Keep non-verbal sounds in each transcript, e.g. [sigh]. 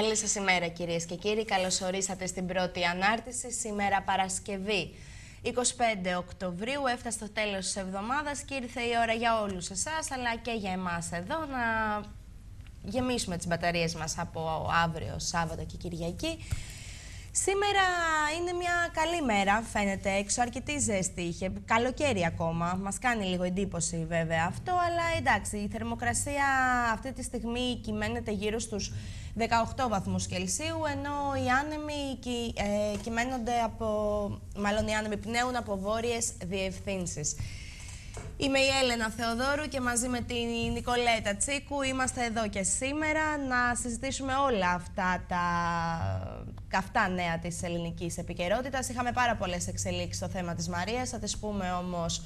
Καλή σας ημέρα κυρίες και κύριοι. Καλώς ορίσατε στην πρώτη ανάρτηση. Σήμερα Παρασκευή 25 Οκτωβρίου έφτασε στο τέλος της εβδομάδας και ήρθε η ώρα για όλους εσάς αλλά και για εμάς εδώ να γεμίσουμε τις μπαταρίες μας από αύριο, Σάββατο και Κυριακή. Σήμερα είναι μια καλή μέρα, φαίνεται. Έξω, αρκετή ζέστη είχε, καλοκαίρι ακόμα, μας κάνει λίγο εντύπωση βέβαια αυτό, αλλά εντάξει, η θερμοκρασία αυτή τη στιγμή κυμαίνεται γύρω στους 18 βαθμούς Κελσίου, ενώ οι άνεμοι ε, κυμαίνονται από, μάλλον οι άνεμοι πνέουν από βόρειες διευθύνσεις. Είμαι η Έλενα Θεοδόρου και μαζί με την Νικολέτα Τσίκου είμαστε εδώ και σήμερα να συζητήσουμε όλα αυτά τα καυτά νέα της ελληνικής επικαιρότητας. Είχαμε πάρα πολλές εξελίξεις στο θέμα της Μαρίας, θα τις πούμε όμως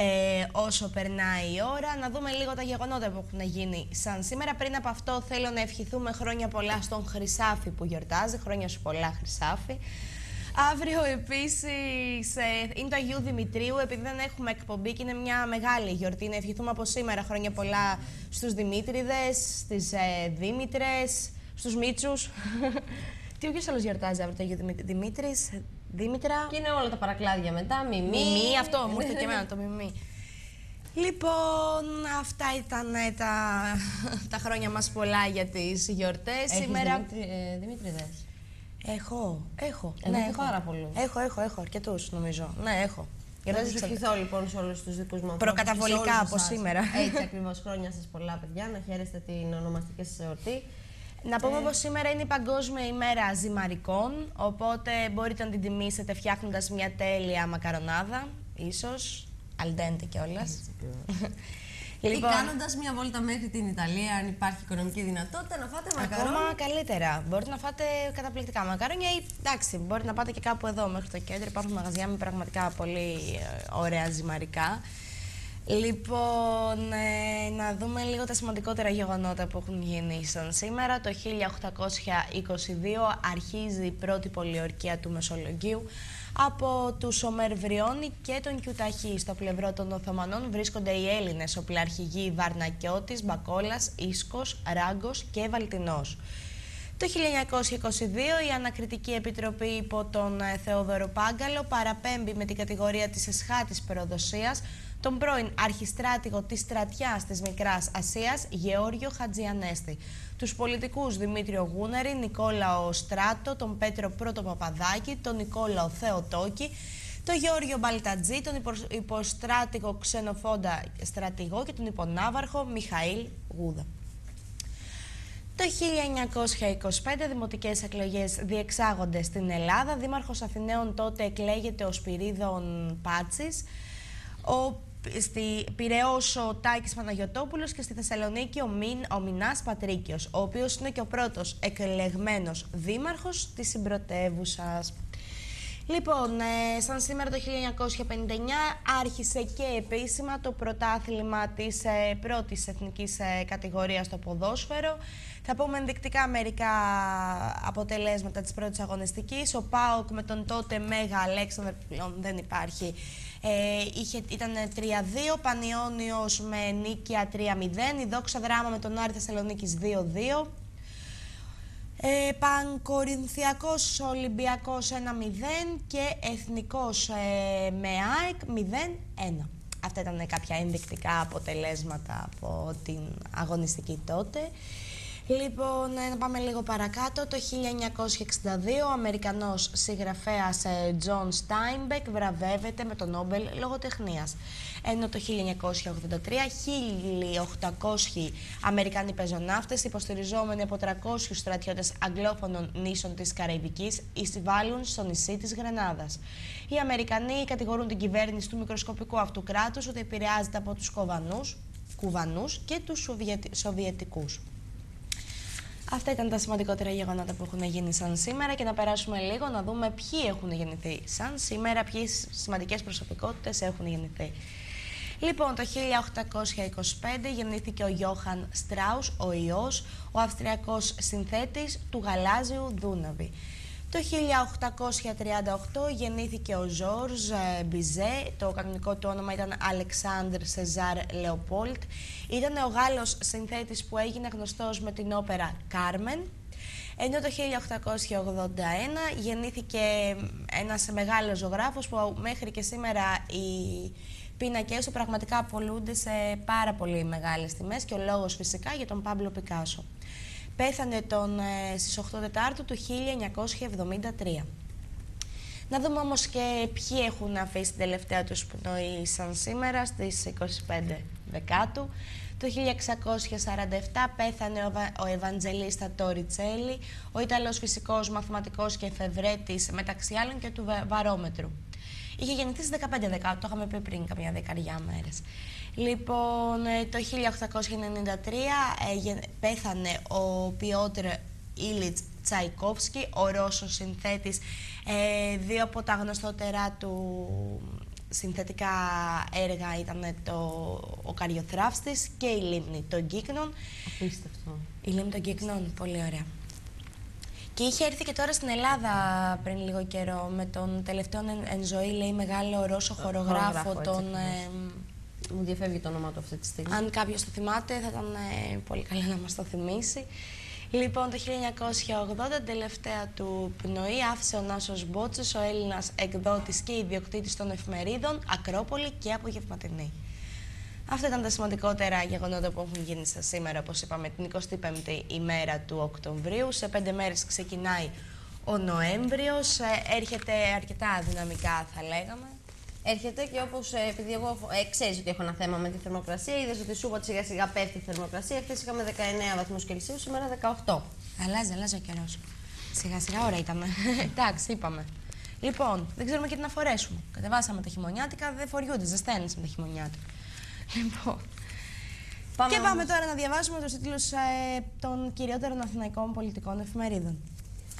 ε, όσο περνάει η ώρα. Να δούμε λίγο τα γεγονότα που έχουν γίνει σαν σήμερα. Πριν από αυτό θέλω να ευχηθούμε χρόνια πολλά στον Χρυσάφι που γιορτάζει. Χρόνια σου πολλά Χρυσάφι. Αύριο επίσης ε, είναι το Αγίου Δημητρίου, επειδή δεν έχουμε εκπομπή και είναι μια μεγάλη γιορτή. Να ευχηθούμε από σήμερα χρόνια πολλά στους Δημήτριδες, στις ε, Δήμητρες, στους Μίτσους. [laughs] Τι ο άλλος γιορτάζει αύριο το Αγίου Δημήτρης, Δήμητρα; Και είναι όλα τα παρακλάδια μετά. Μιμή. Μιμή, αυτό μου ήρθε και εμένα το μιμή. Λοιπόν, αυτά ήταν ε, τα, [laughs] τα χρόνια μας πολλά για τις γιορτές. Σήμερα... Δημήτρη, ε, Δημήτριδες. Έχω, έχω. ναι, έχω πάρα πολλούς. Έχω, έχω, έχω αρκετούς νομίζω. Ναι, έχω. Για να σα ευχηθώ λοιπόν σε όλους τους δικούς μου Προκαταβολικά από σήμερα. Έτσι [laughs] ακριβώς. Χρόνια σας πολλά, παιδιά. Να χαίρεστε την ονομαστική σας εορτή. Να πούμε ε... πως σήμερα είναι η Παγκόσμια ημέρα ζυμαρικών, οπότε μπορείτε να την τιμήσετε φτιάχνοντας μια τέλεια μακαρονάδα, ίσως, αλντέντε κιόλας. [laughs] Λοιπόν, ή κάνοντας μια βόλτα μέχρι την Ιταλία, αν υπάρχει οικονομική δυνατότητα, να φάτε μακαρόνια. Ακόμα καλύτερα. Μπορείτε να φάτε καταπληκτικά μακαρόνια ή εντάξει, μπορείτε να πάτε και κάπου εδώ μέχρι το κέντρο. Υπάρχουν μαγαζιά με πραγματικά πολύ ε, ωραία ζυμαρικά. Λοιπόν, ε, να δούμε λίγο τα σημαντικότερα γεγονότα που έχουν γίνει σαν σήμερα. Το 1822 αρχίζει η πρώτη πολιορκία του Μεσολογγίου. Από του Ομερβριώνη και τον Κιουταχή στο πλευρό των Οθωμανών βρίσκονται οι Έλληνες οπλαρχηγοί Βαρνακιώτης, Μπακόλας, Ίσκος, Ράγκος και Βαλτινός. Το 1922 η Ανακριτική Επιτροπή υπό τον ε, Θεόδωρο Πάγκαλο παραπέμπει με την κατηγορία της εσχάτης προδοσίας τον πρώην αρχιστράτηγο της στρατιάς της Μικράς Ασίας Γεώργιο Χατζιανέστη, τους πολιτικούς Δημήτριο Γούναρη, Νικόλαο Στράτο, τον Πέτρο Πρώτο Παπαδάκη, τον Νικόλαο Θεοτόκη, τον Γεώργιο Μπαλτατζή, τον υποστράτηγο Ξενοφόντα Στρατηγό και τον υπονάβαρχο Μιχαήλ Γούδα. Το 1925 δημοτικές εκλογές διεξάγονται στην Ελλάδα. Δήμαρχος Αθηναίων τότε εκλέγεται ο Σπυρίδων Πάτσης. Ο στη Πειραιός ο Τάκης Παναγιωτόπουλος και στη Θεσσαλονίκη ο, Μιν, ο Μινάς Πατρίκιος, ο οποίος είναι και ο πρώτος εκλεγμένος δήμαρχος της συμπρωτεύουσας. Λοιπόν, ε, σαν σήμερα το 1959 άρχισε και επίσημα το πρωτάθλημα της ε, πρώτης εθνικής ε, κατηγορίας στο ποδόσφαιρο. Θα πούμε ενδεικτικά μερικά αποτελέσματα της πρώτης αγωνιστικής. Ο ΠΑΟΚ με τον τότε Μέγα Αλέξανδρ, πλέον δεν υπάρχει, ε, είχε, ήταν 3-2, Πανιόνιος με νίκια 3-0, η Δόξα Δράμα με τον Άρη Θεσσαλονίκης 2-2. Ε, Πανκορινθιακός Ολυμπιακός 1-0 και Εθνικός ε, με ΑΕΚ 0-1. Αυτά ήταν κάποια ενδεικτικά αποτελέσματα από την αγωνιστική τότε. Λοιπόν, ε, να πάμε λίγο παρακάτω. Το 1962 ο Αμερικανός συγγραφέας Τζον Στάινμπεκ βραβεύεται με το Νόμπελ Λογοτεχνίας. Ενώ το 1983 1.800 Αμερικανοί πεζοναύτες υποστηριζόμενοι από 300 στρατιώτες αγγλόφωνων νήσων της Καραϊβικής εισβάλλουν στο νησί της Γρενάδας. Οι Αμερικανοί κατηγορούν την κυβέρνηση του μικροσκοπικού αυτού κράτους ότι επηρεάζεται από τους κοβανούς, κουβανούς και τους Σοβιετικούς. Αυτά ήταν τα σημαντικότερα γεγονότα που έχουν γίνει σαν σήμερα και να περάσουμε λίγο να δούμε ποιοι έχουν γεννηθεί σαν σήμερα, ποιες σημαντικές προσωπικότητες έχουν γεννηθεί. Λοιπόν, το 1825 γεννήθηκε ο Γιώχαν Στράους, ο ιός, ο αυστριακός συνθέτης του γαλάζιου Δούναβη. Το 1838 γεννήθηκε ο Ζόρζ ε, Μπιζέ, το κανονικό του όνομα ήταν Αλεξάνδρ Σεζάρ Λεοπόλτ. Ήταν ο Γάλλος συνθέτης που έγινε γνωστός με την όπερα «Κάρμεν». Ενώ το 1881 γεννήθηκε ένας μεγάλος ζωγράφος που μέχρι και σήμερα οι πίνακές του πραγματικά απολούνται σε πάρα πολύ μεγάλες τιμές και ο λόγος φυσικά για τον Πάμπλο Πικάσο. Πέθανε τον, ε, στις 8 Τετάρτου του 1973. Να δούμε όμως και ποιοι έχουν αφήσει την τελευταία τους πνοή σαν σήμερα στις 25 Δεκάτου. Το 1647 πέθανε ο Ευαντζελίστα Τόριτσέλη, ο Ιταλός φυσικός, μαθηματικός και εφευρέτης μεταξύ άλλων και του βαρόμετρου. Είχε γεννηθεί στις 15 Δεκάτου, το είχαμε πει πριν καμιά δεκαριά μέρες. Λοιπόν, ε, το 1893 πέθανε ο Πιότρ Ήλιτς Τσαϊκόφσκι, ο Ρώσος συνθέτης, ε, δύο από τα γνωστότερα του συνθετικά έργα ήταν το «Ο Καριοθράφστης» και η «Λίμνη των Κύκνων». Απίστευτο. Η «Λίμνη των Κύκνων», πολύ ωραία. Και είχε έρθει και τώρα στην Ελλάδα πριν λίγο καιρό με τον τελευταίο εν, ζωή, λέει, μεγάλο Ρώσο χορογράφο, τον... Ε, μου διαφεύγει το όνομα του αυτή τη στιγμή. Αν κάποιος το θυμάται, θα ήταν ε, πολύ καλά να μας το θυμίσει. Λοιπόν, το 1980, τελευταία του πνοή, άφησε ο Νάσος Μπότσος, ο Έλληνας εκδότης και ιδιοκτήτης των εφημερίδων, Ακρόπολη και Απογευματινή. Αυτά ήταν τα σημαντικότερα γεγονότα που έχουν γίνει στα σήμερα, όπως είπαμε, την 25η ημέρα του Οκτωβρίου. Σε πέντε μέρες ξεκινάει ο Νοέμβριος, ε, έρχεται αρκετά δυναμικά θα λέγαμε έρχεται και όπως ε, επειδή εγώ ε, ξέρεις ότι έχω ένα θέμα με τη θερμοκρασία, είδες ότι σου είπα σιγά σιγά πέφτει η θερμοκρασία. Χθε είχαμε 19 βαθμούς Κελσίου, σήμερα 18. Αλλάζει, αλλάζει ο καιρός. Σιγά σιγά ώρα ήταν. [laughs] Εντάξει, είπαμε. Λοιπόν, δεν ξέρουμε και τι να φορέσουμε. Κατεβάσαμε τα χειμωνιάτικα, δεν φοριούνται, ζεσταίνε με τα χειμωνιάτικα. [laughs] Λοιπόν. Πάμε και πάμε τώρα να διαβάσουμε του τίτλου ε, των κυριότερων αθηναϊκών πολιτικών εφημερίδων.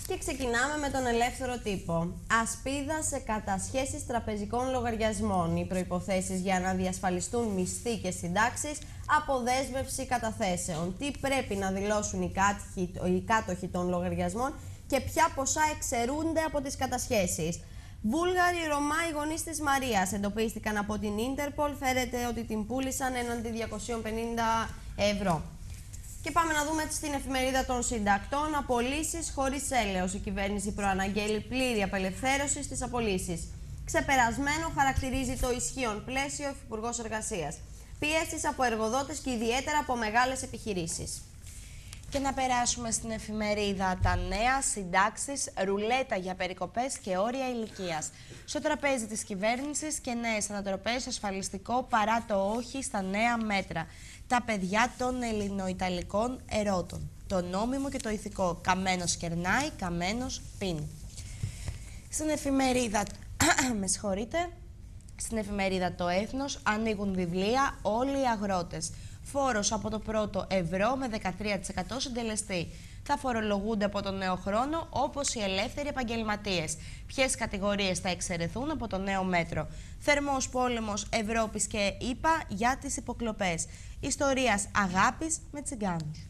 Και ξεκινάμε με τον ελεύθερο τύπο. Ασπίδα σε κατασχέσεις τραπεζικών λογαριασμών. Οι προϋποθέσεις για να διασφαλιστούν μισθοί και συντάξεις, αποδέσμευση καταθέσεων. Τι πρέπει να δηλώσουν οι, κάτοχοι, οι κάτοχοι των λογαριασμών και ποια ποσά εξαιρούνται από τις κατασχέσεις. Βούλγαροι Ρωμά, οι γονείς της Μαρίας, εντοπίστηκαν από την Ίντερπολ. Φέρεται ότι την πούλησαν έναντι 250 ευρώ. Και πάμε να δούμε στην εφημερίδα των συντακτών απολύσεις χωρίς έλεος. Η κυβέρνηση προαναγγέλει πλήρη απελευθέρωση στις απολύσεις. Ξεπερασμένο χαρακτηρίζει το ισχύον πλαίσιο ο Υπουργό Εργασίας. Πιέσεις από εργοδότες και ιδιαίτερα από μεγάλες επιχειρήσεις. Και να περάσουμε στην εφημερίδα τα νέα συντάξεις, ρουλέτα για περικοπές και όρια ηλικίας. Στο τραπέζι της κυβέρνησης και νέες ανατροπές ασφαλιστικό παρά το όχι στα νέα μέτρα τα παιδιά των ελληνοϊταλικών ερώτων. Το νόμιμο και το ηθικό. Καμένος κερνάει, καμένος πίνει. Στην εφημερίδα, [coughs] με συγχωρείτε, στην εφημερίδα Το Έθνος ανοίγουν βιβλία όλοι οι αγρότες. Φόρος από το πρώτο ευρώ με 13% συντελεστή θα φορολογούνται από τον νέο χρόνο όπως οι ελεύθεροι επαγγελματίες. Ποιες κατηγορίες θα εξαιρεθούν από το νέο μέτρο; Θερμός πόλεμος Ευρώπης και ΗΠΑ για τις υποκλοπές. Ιστορίας αγάπης με τσιγκάνους.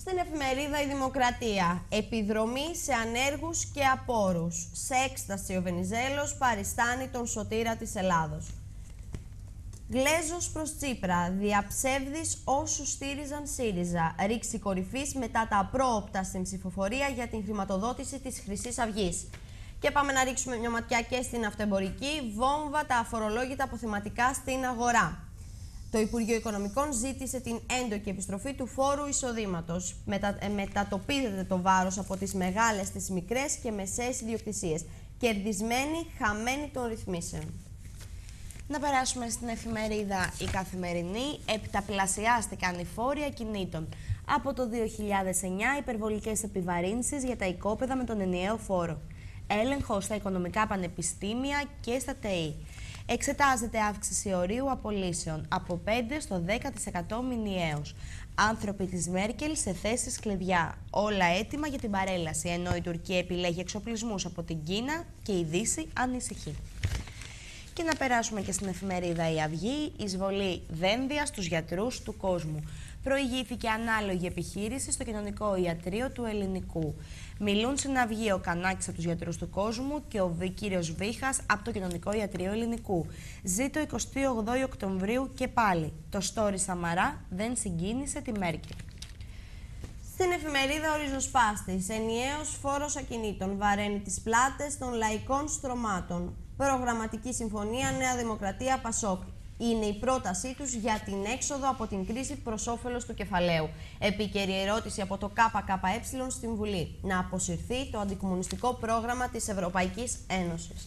Στην εφημερίδα Η Δημοκρατία. Επιδρομή σε ανέργους και απόρους. Σε έκσταση ο Βενιζέλος παριστάνει τον σωτήρα της Ελλάδος. Γλέζος προς Τσίπρα, διαψεύδεις όσους στήριζαν ΣΥΡΙΖΑ, ρήξη κορυφής μετά τα απρόοπτα στην ψηφοφορία για την χρηματοδότηση της χρυσής Αυγής. Και πάμε να ρίξουμε μια ματιά και στην αυτεμπορική, βόμβα τα αφορολόγητα αποθεματικά στην αγορά. Το Υπουργείο Οικονομικών ζήτησε την έντοκη επιστροφή του φόρου εισοδήματος. Μετα, ε, μετατοπίζεται το βάρος από τις μεγάλες στι μικρές και μεσαίε ιδιοκτησίες. Κερδισμένοι, χαμένοι των ρυθμίσεων. Να περάσουμε στην εφημερίδα Η Καθημερινή. Επταπλασιάστηκαν οι φόροι ακινήτων. Από το 2009 υπερβολικές επιβαρύνσεις για τα οικόπεδα με τον ενιαίο φόρο. Έλεγχος στα οικονομικά πανεπιστήμια και στα ΤΕΗ. Εξετάζεται αύξηση ορίου απολύσεων από 5% στο 10% μηνιαίως. Άνθρωποι της Μέρκελ σε θέσεις κλειδιά. Όλα έτοιμα για την παρέλαση, ενώ η Τουρκία επιλέγει εξοπλισμούς από την Κίνα και η Δύση ανησυχεί. Και να περάσουμε και στην εφημερίδα Η Αυγή, εισβολή δένδια στους γιατρούς του κόσμου. Προηγήθηκε ανάλογη επιχείρηση στο κοινωνικό ιατρείο του ελληνικού. Μιλούν στην Αυγή ο Κανάκης από τους γιατρούς του κόσμου και ο κύριος Βίχας από το κοινωνικό ιατρείο ελληνικού. Ζήτω 28 Οκτωβρίου και πάλι. Το story Σαμαρά δεν συγκίνησε τη Μέρκελ. Στην εφημερίδα Ο Ριζοσπάστης, ενιαίος φόρος ακινήτων βαραίνει τις πλάτες των λαϊκών στρωμάτων. Προγραμματική συμφωνία Νέα Δημοκρατία Πασόκ. Είναι η πρότασή τους για την έξοδο από την κρίση προς όφελος του κεφαλαίου. Επίκαιρη ερώτηση από το ΚΚΕ στην Βουλή. Να αποσυρθεί το αντικομουνιστικό πρόγραμμα της Ευρωπαϊκής Ένωσης.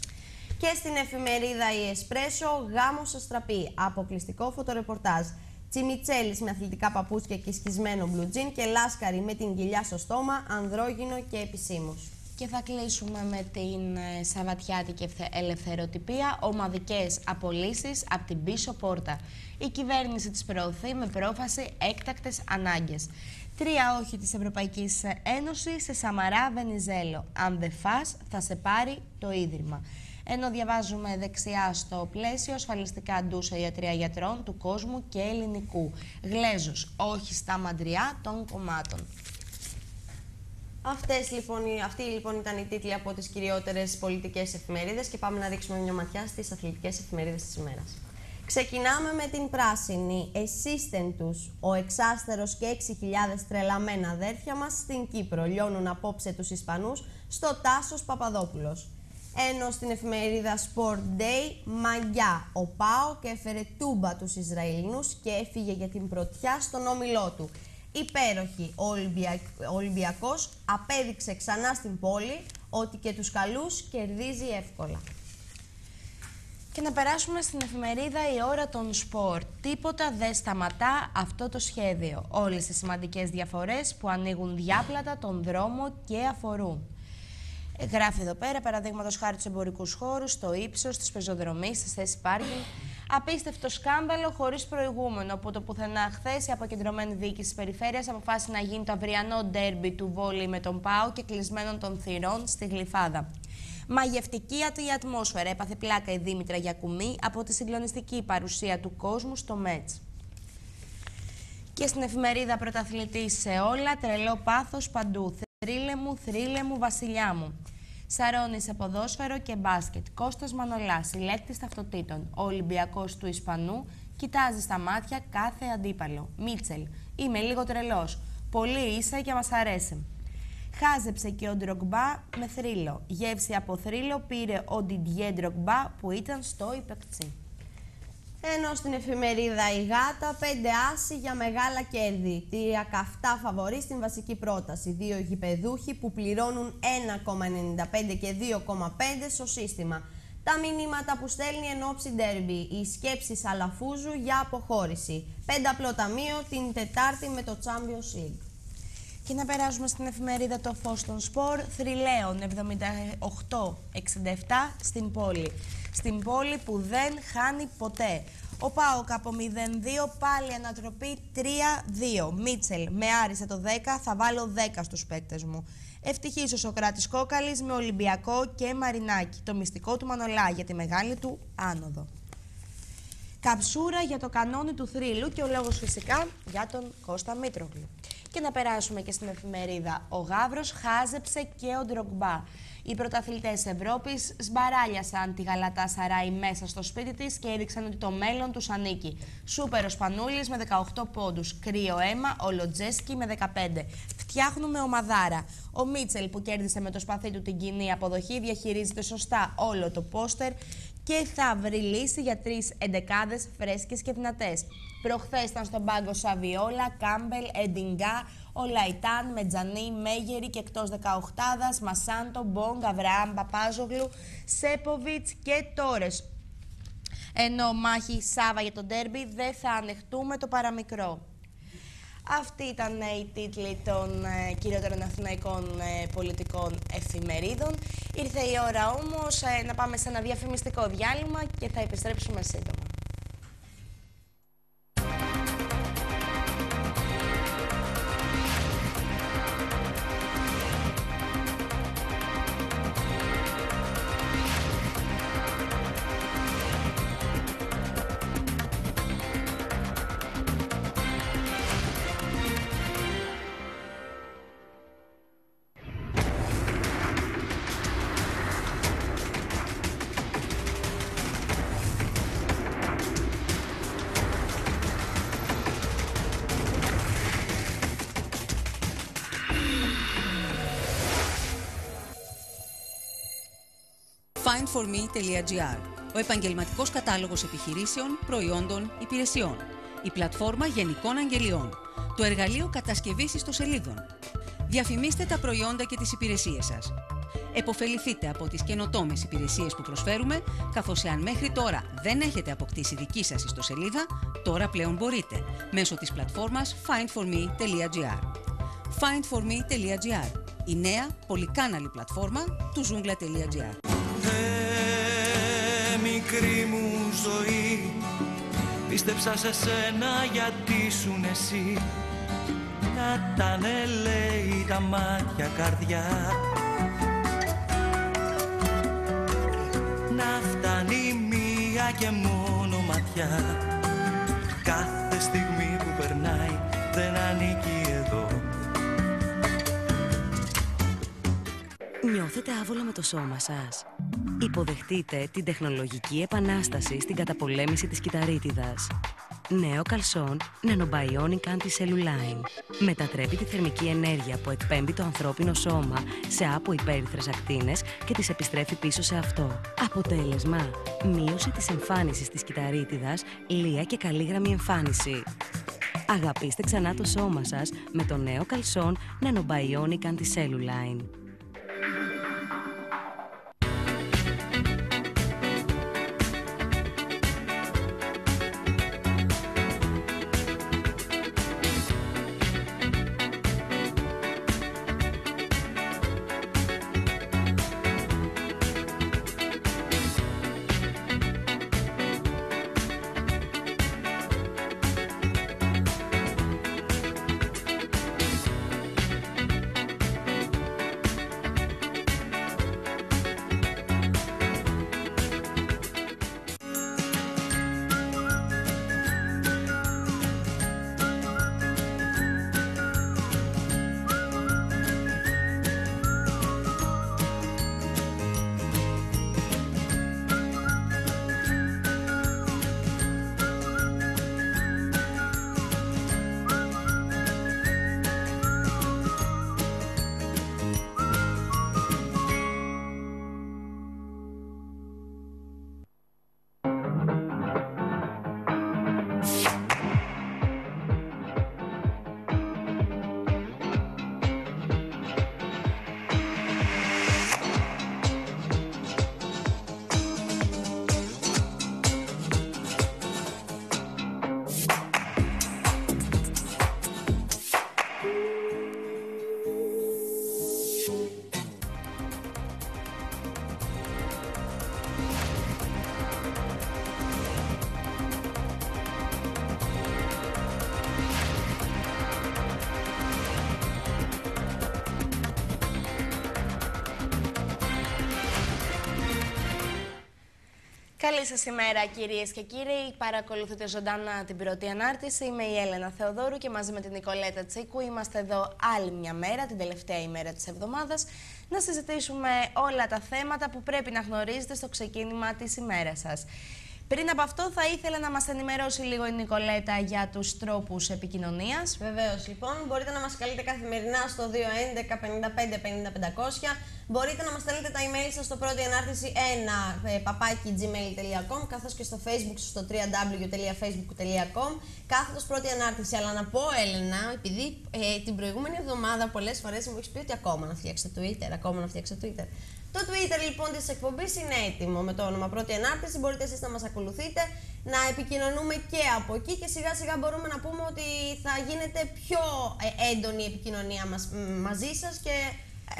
Και στην εφημερίδα Η Εσπρέσο, γάμος αστραπή. Αποκλειστικό φωτορεπορτάζ. Τσιμιτσέλη με αθλητικά παπούτσια και σκισμένο μπλουτζίν και λάσκαρη με την κοιλιά στο στόμα, ανδρόγυνο και επισήμως. Και θα κλείσουμε με την ε, Σαββατιάτικη ελευθεροτυπία, ομαδικές απολύσεις από την πίσω πόρτα. Η κυβέρνηση της προωθεί με πρόφαση έκτακτες ανάγκες. Τρία όχι της Ευρωπαϊκής Ένωσης σε Σαμαρά Βενιζέλο. Αν δεν φας, θα σε πάρει το Ίδρυμα ενώ διαβάζουμε δεξιά στο πλαίσιο ασφαλιστικά ντούσα ιατρία γιατρών του κόσμου και ελληνικού. Γλέζους, όχι στα μαντριά των κομμάτων. Αυτές, λοιπόν, αυτοί λοιπόν ήταν οι τίτλοι από τις κυριότερες πολιτικές εφημερίδες και πάμε να ρίξουμε μια ματιά στις αθλητικές εφημερίδες της ημέρας. Ξεκινάμε με την πράσινη. Εσύστεν τους, ο εξάστερος και 6.000 τρελαμένα αδέρφια μας στην Κύπρο. Λιώνουν απόψε τους Ισπανούς στο Τάσος Παπαδόπουλος ενώ στην εφημερίδα Sport Day μαγιά ο Πάο και έφερε τούμπα τους Ισραηλινούς και έφυγε για την πρωτιά στον όμιλό του. Υπέροχη ο, Ολυμπιακός απέδειξε ξανά στην πόλη ότι και τους καλούς κερδίζει εύκολα. Και να περάσουμε στην εφημερίδα «Η ώρα των σπορ». Τίποτα δεν σταματά αυτό το σχέδιο. Όλες οι σημαντικές διαφορές που ανοίγουν διάπλατα τον δρόμο και αφορούν. Γράφει εδώ πέρα, παραδείγματος χάρη του εμπορικούς χώρους, το ύψος, τη πεζοδρομή, τη θέση πάρκινγκ. Απίστευτο σκάνδαλο χωρίς προηγούμενο, που το πουθενά χθες η αποκεντρωμένη διοίκηση της περιφέρειας αποφάσισε να γίνει το αυριανό ντέρμπι του Βόλι με τον Πάο και κλεισμένων των θυρών στη Γλυφάδα. Μαγευτική η ατμόσφαιρα έπαθε πλάκα η Δήμητρα Γιακουμή από τη συγκλονιστική παρουσία του κόσμου στο Μέτς. Και στην εφημερίδα Πρωταθλητής σε όλα, τρελό πάθος παντού. Θρύλε μου, θρύλε μου, βασιλιά μου. Σαρώνεις σε ποδόσφαιρο και μπάσκετ. Κώστας Μανολάς, συλλέκτης ταυτοτήτων. Ο Ολυμπιακός του Ισπανού κοιτάζει στα μάτια κάθε αντίπαλο. Μίτσελ, είμαι λίγο τρελός. Πολύ ίσα και μας αρέσει. Χάζεψε και ο Ντρογκμπά με θρύλο. Γεύση από θρύλο πήρε ο Ντιντιέ Ντρογκμπά που ήταν στο υπεκτσί. Ενώ στην εφημερίδα η Γάτα, πέντε άσοι για μεγάλα κέρδη. Τρία καυτά φαβορεί στην βασική πρόταση. Δύο γηπεδούχοι που πληρώνουν 1,95 και 2,5 στο σύστημα. Τα μηνύματα που στέλνει εν ώψη ντέρμπι. Οι σκέψει Αλαφούζου για αποχώρηση. Πένταπλο ταμείο την Τετάρτη με το Champions League. Και να περάσουμε στην εφημερίδα το Φως των Σπορ, Θρυλαίων 78-67 στην πόλη. Στην πόλη που δεν χάνει ποτέ. Ο Πάοκ από 0-2 πάλι ανατροπή 3-2. Μίτσελ, με άρισε το 10, θα βάλω 10 στους παίκτες μου. Ευτυχής ο Σοκράτης Κόκαλης με Ολυμπιακό και Μαρινάκι, το μυστικό του Μανολά για τη μεγάλη του άνοδο. Καψούρα για το κανόνι του θρύλου και ο λόγος φυσικά για τον Κώστα Μήτρογλου. Και να περάσουμε και στην εφημερίδα. Ο Γάβρος χάζεψε και ο Ντρογκμπά. Οι πρωταθλητές Ευρώπης σμπαράλιασαν τη Γαλατά Σαράι μέσα στο σπίτι της και έδειξαν ότι το μέλλον τους ανήκει. Σούπερ ο Σπανούλης με 18 πόντους. Κρύο αίμα, ο Λοτζέσκι με 15. Φτιάχνουμε ομαδάρα. Ο Μίτσελ που κέρδισε με το σπαθί του την κοινή αποδοχή διαχειρίζεται σωστά όλο το πόστερ και θα βρει λύση για τρεις εντεκάδες φρέσκες και δυνατές. Προχθές ήταν στον πάγκο Σαβιόλα, Κάμπελ, Εντιγκά, ο Λαϊτάν, Μετζανί, Μέγερη και εκτός 18 Μασάντο, Μπόγκ, Αβραάμ, Παπάζογλου, Σέποβιτς και Τόρες. Ενώ μάχη Σάβα για τον τέρμπι δεν θα ανεχτούμε το παραμικρό. Αυτοί ήταν οι τίτλοι των ε, κυριότερων αθηναϊκών ε, πολιτικών εφημερίδων. Ήρθε η ώρα όμως ε, να πάμε σε ένα διαφημιστικό διάλειμμα και θα επιστρέψουμε σύντομα. findforme.gr, ο επαγγελματικός κατάλογος επιχειρήσεων, προϊόντων, υπηρεσιών, η πλατφόρμα γενικών αγγελιών, το εργαλείο κατασκευής ιστοσελίδων. Διαφημίστε τα προϊόντα και τις υπηρεσίες σας. Εποφεληθείτε από τις καινοτόμες υπηρεσίες που προσφέρουμε, καθώς εάν μέχρι τώρα δεν έχετε αποκτήσει δική σας ιστοσελίδα, τώρα πλέον μπορείτε, μέσω της πλατφόρμας findforme.gr. findforme.gr, η νέα πολυκάναλη πλατφόρμα του ζούγκλα.gr. Ε, μικρή μου ζωή, πίστεψα σε σένα γιατί σου εσύ. Να τα λέει τα μάτια καρδιά. Να φτάνει μία και μόνο ματιά. Κάθε στιγμή που περνάει δεν ανήκει εδώ. Νιώθετε άβολα με το σώμα σας. Υποδεχτείτε την τεχνολογική επανάσταση στην καταπολέμηση της κυταρίτιδας. Νέο καλσόν Nanobionic Anti-Cellulline. Μετατρέπει τη θερμική ενέργεια που εκπέμπει το ανθρώπινο σώμα σε άπο υπέρυθρες ακτίνες και τις επιστρέφει πίσω σε αυτό. Αποτέλεσμα, μείωση της εμφάνισης της κυταρίτιδας, λία και καλή γραμμή εμφάνιση. Αγαπήστε ξανά το σώμα σας με το νέο καλσόν Nanobionic Anti-Cellulline. Καλή σας ημέρα κυρίες και κύριοι. Παρακολουθείτε ζωντανά την πρώτη ανάρτηση. Είμαι η Έλενα Θεοδόρου και μαζί με την Νικολέτα Τσίκου είμαστε εδώ άλλη μια μέρα, την τελευταία ημέρα της εβδομάδας, να συζητήσουμε όλα τα θέματα που πρέπει να γνωρίζετε στο ξεκίνημα της ημέρας σας. Πριν από αυτό, θα ήθελα να μα ενημερώσει λίγο η Νικολέτα για του τρόπου επικοινωνία. Βεβαίω, λοιπόν, μπορείτε να μα καλείτε καθημερινά στο 211 55 Μπορείτε να μας στέλνετε τα email σας στο πρώτη ανάρτηση 1 ε, παπάκι gmail.com καθώς και στο facebook στο www.facebook.com κάθετος πρώτη ανάρτηση. Αλλά να πω, Έλενα, επειδή ε, την προηγούμενη εβδομάδα πολλές φορές μου έχεις πει ότι ακόμα να φτιάξει το Twitter, ακόμα να φτιάξει το Twitter. Το Twitter λοιπόν της εκπομπής είναι έτοιμο με το όνομα Πρώτη Ανάρτηση. Μπορείτε εσείς να μας ακολουθείτε, να επικοινωνούμε και από εκεί και σιγά σιγά μπορούμε να πούμε ότι θα γίνεται πιο ε, έντονη η επικοινωνία μας μαζί σας και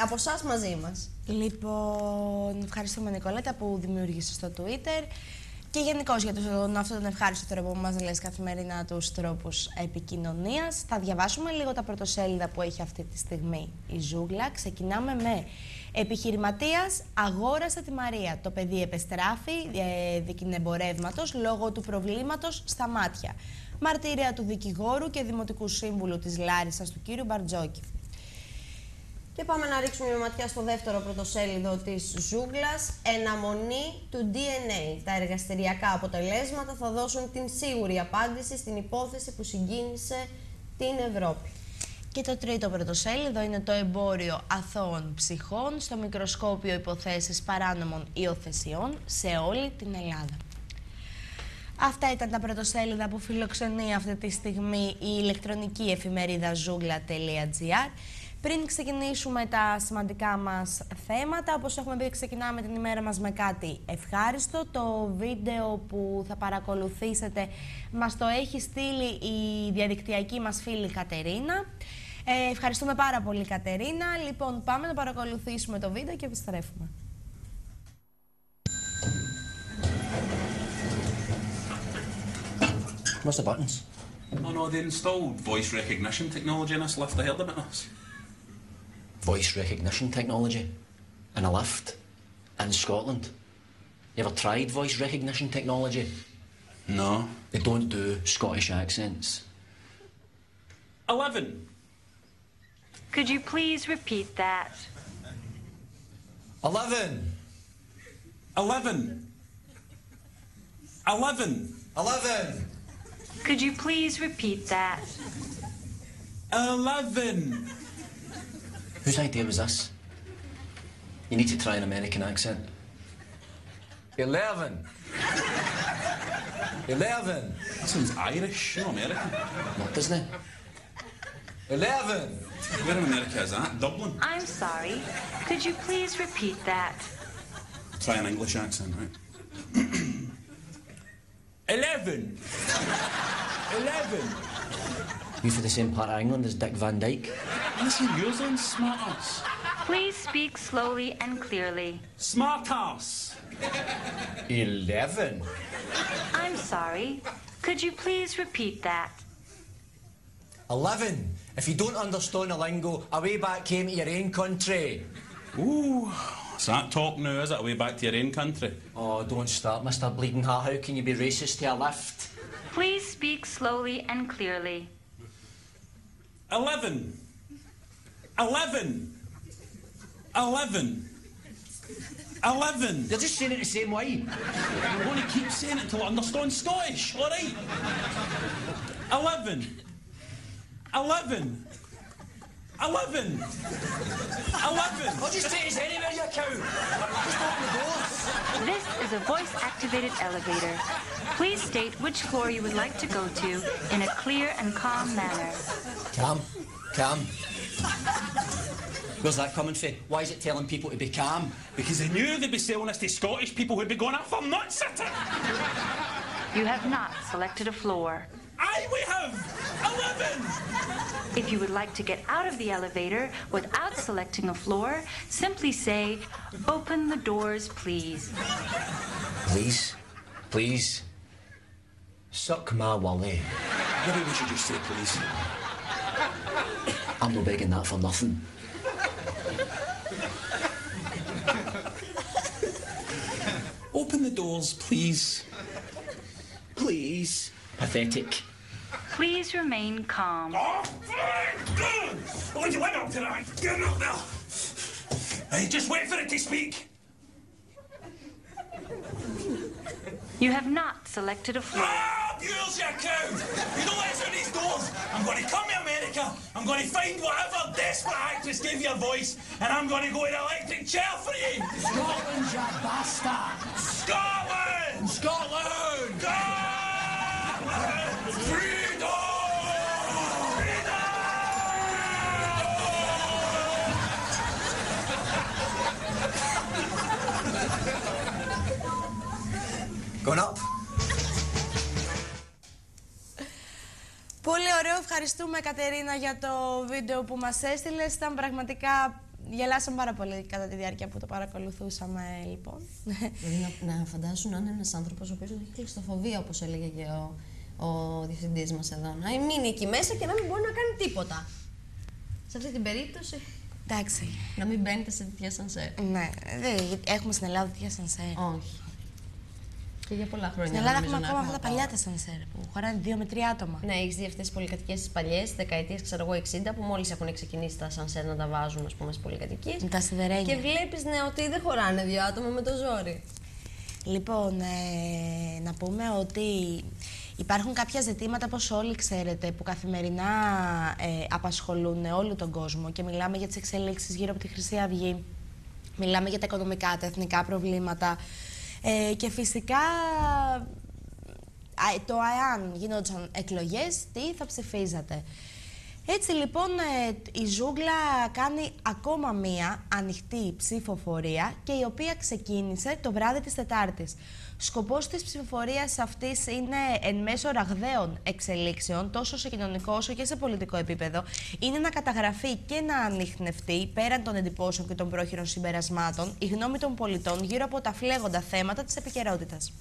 από εσάς μαζί μας. Λοιπόν, ευχαριστούμε Νικολέτα που δημιούργησες το Twitter και γενικώ για τον, αυτόν τον ευχάριστο τρόπο που μας λες καθημερινά τους τρόπους επικοινωνίας. Θα διαβάσουμε λίγο τα πρωτοσέλιδα που έχει αυτή τη στιγμή η Ζούγλα. Ξεκινάμε με Επιχειρηματίας αγόρασε τη Μαρία. Το παιδί επεστράφει ε, δικηνεμπορεύματος λόγω του προβλήματος στα μάτια. Μαρτύρια του δικηγόρου και δημοτικού σύμβουλου της Λάρισας του κύριου Μπαρτζόκη. Και πάμε να ρίξουμε μια ματιά στο δεύτερο πρωτοσέλιδο της Ζούγκλας. Εναμονή του DNA. Τα εργαστηριακά αποτελέσματα θα δώσουν την σίγουρη απάντηση στην υπόθεση που συγκίνησε την Ευρώπη. Και το τρίτο πρωτοσέλιδο είναι το εμπόριο αθώων ψυχών στο μικροσκόπιο υποθέσεις παράνομων υιοθεσιών σε όλη την Ελλάδα. Αυτά ήταν τα πρωτοσέλιδα που φιλοξενεί αυτή τη στιγμή η ηλεκτρονική εφημερίδα zoogla.gr. Πριν ξεκινήσουμε τα σημαντικά μας θέματα, όπως έχουμε πει ξεκινάμε την ημέρα μας με κάτι ευχάριστο. Το βίντεο που θα παρακολουθήσετε μας το έχει στείλει η διαδικτυακή μας φίλη Κατερίνα. Ε, ευχαριστούμε πάρα πολύ Κατερίνα. Λοιπόν, πάμε να παρακολουθήσουμε το βίντεο και επιστρέφουμε. What's the buttons? Oh no, they installed voice recognition technology in this lift. I heard about this. Voice recognition technology in a lift in Scotland. You ever tried voice recognition technology? No. They don't do Scottish accents. Eleven. Could you please repeat that? Eleven. Eleven. Eleven. Eleven. Could you please repeat that? Eleven. Whose idea was this? You need to try an American accent. Eleven. Eleven. That sounds Irish, not American. Not doesn't it? Eleven. Where in America is that? Dublin. I'm sorry. Could you please repeat that? Try an English accent, right? Eleven. Eleven. You for the same part of England as Dick Van Dyke? Listen, yours then, smart ass. Please speak slowly and clearly. Smart ass. Eleven. I'm sorry. Could you please repeat that? Eleven. If you don't understand the lingo, away back came to your own country. Ooh. Is that talk now, is it? Away back to your own country? Oh, don't start, Mr. Bleeding Heart. How can you be racist to a lift? Please speak slowly and clearly. Eleven. Eleven. Eleven. Eleven. You're just saying it the same way. I'm going to keep saying it until I understand Scottish, alright? Eleven. Eleven. Eleven. Eleven. I'll just take us anywhere, you cow. Just open the doors. This is a voice activated elevator. Please state which floor you would like to go to in a clear and calm manner. Calm. Calm. Where's that coming from? Why is it telling people to be calm? Because they knew they'd be selling this to Scottish people who'd be going up for nut sitting. You have not selected a floor. Aye, we have. Eleven. If you would like to get out of the elevator without selecting a floor, simply say, Open the doors, please. Please. Please. Suck my wally. Maybe we should just say please. I'm not begging that for nothing. Open the doors, please. Please. Pathetic. Please remain calm. Oh, fine. I'll let you win up tonight. Get up there. Hey, just wait for it to speak. You have not selected a floor. Ah, Buells, you cow! You don't let us through these doors. I'm going to come to America. I'm going to find whatever desperate actress gave you a voice, and I'm going to go in an electric chair for you. Scotland, you bastard! Scotland! Scotland! Scotland! Freedom! Going up. Πολύ ωραίο. Ευχαριστούμε Κατερίνα για το βίντεο που μας έστειλες. Ήταν πραγματικά... Γελάσαμε πάρα πολύ κατά τη διάρκεια που το παρακολουθούσαμε, λοιπόν. Δηλαδή να, να φαντάσουν να είναι ένας άνθρωπος ο οποίος έχει κλειστοφοβία, όπως έλεγε και ο, ο διευθυντής μας εδώ. Να μείνει εκεί μέσα και να μην μπορεί να κάνει τίποτα. Σε αυτή την περίπτωση, Εντάξει. να μην μπαίνετε σε τέτοια σανσέρ. Ναι, δεν έχουμε στην Ελλάδα τέτοια σανσέρ. Όχι. Και για πολλά χρόνια. Στην Ελλάδα νομίζω έχουμε να ακόμα αυτά τα παλιά τώρα. τα σανσέρ που χωράνε δύο με τρία άτομα. Ναι, έχεις δει αυτές τις πολυκατοικίες τις παλιές, δεκαετίες, ξέρω εγώ, 60, που μόλις έχουν ξεκινήσει τα σανσέρ να τα βάζουν, ας πούμε, στις πολυκατοικίες. Με τα σιδερένια. Και βλέπεις, ναι, ότι δεν χωράνε δύο άτομα με το ζόρι. Λοιπόν, ε, να πούμε ότι Υπάρχουν κάποια ζητήματα, όπως όλοι ξέρετε, που καθημερινά ε, απασχολούν όλο τον κόσμο και μιλάμε για τις εξελίξεις γύρω από τη Χρυσή Αυγή, μιλάμε για τα οικονομικά, τα εθνικά προβλήματα ε, και φυσικά το εάν γινόντουσαν εκλογές, τι θα ψηφίζατε. Έτσι λοιπόν ε, η Ζούγκλα κάνει ακόμα μία ανοιχτή ψηφοφορία και η οποία ξεκίνησε το βράδυ της Τετάρτης. Σκοπός της ψηφοφορίας αυτής είναι εν μέσω ραγδαίων εξελίξεων, τόσο σε κοινωνικό όσο και σε πολιτικό επίπεδο, είναι να καταγραφεί και να ανοιχνευτεί, πέραν των εντυπώσεων και των πρόχειρων συμπερασμάτων, η γνώμη των πολιτών γύρω από τα φλέγοντα θέματα της επικαιρότητας.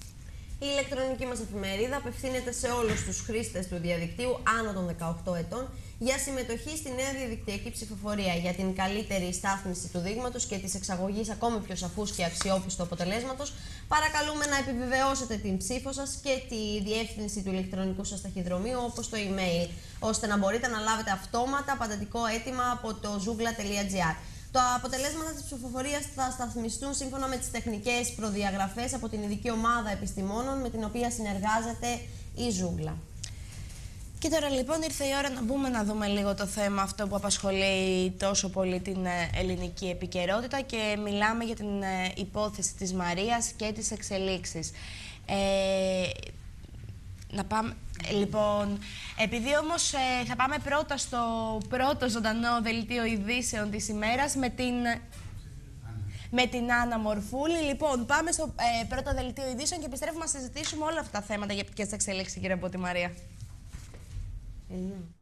Η ηλεκτρονική μας εφημερίδα απευθύνεται σε όλους τους χρήστες του διαδικτύου άνω των 18 ετών για συμμετοχή στη νέα διαδικτυακή ψηφοφορία για την καλύτερη στάθμιση του δείγματος και της εξαγωγής ακόμη πιο σαφούς και αξιόπιστου αποτελέσματος. Παρακαλούμε να επιβεβαιώσετε την ψήφο σας και τη διεύθυνση του ηλεκτρονικού σας ταχυδρομείου όπως το email, ώστε να μπορείτε να λάβετε αυτόματα απαντατικό αίτημα από το zoogla.gr. Τα αποτελέσματα της ψηφοφορίας θα σταθμιστούν σύμφωνα με τις τεχνικές προδιαγραφές από την ειδική ομάδα επιστημόνων με την οποία συνεργάζεται η Ζούγκλα. Και τώρα λοιπόν ήρθε η ώρα να μπούμε να δούμε λίγο το θέμα αυτό που απασχολεί τόσο πολύ την ε, ελληνική επικαιρότητα και μιλάμε για την ε, υπόθεση της Μαρίας και τις εξελίξεις. Ε, να πάμε... Λοιπόν, επειδή όμως ε, θα πάμε πρώτα στο πρώτο ζωντανό δελτίο ειδήσεων της ημέρας με την... Με την Άννα Μορφούλη. Λοιπόν, πάμε στο πρώτο δελτίο ειδήσεων και επιστρέφουμε να συζητήσουμε όλα αυτά τα θέματα για τι εξελίξεις, κύριε Μπότη Μαρία. Mm.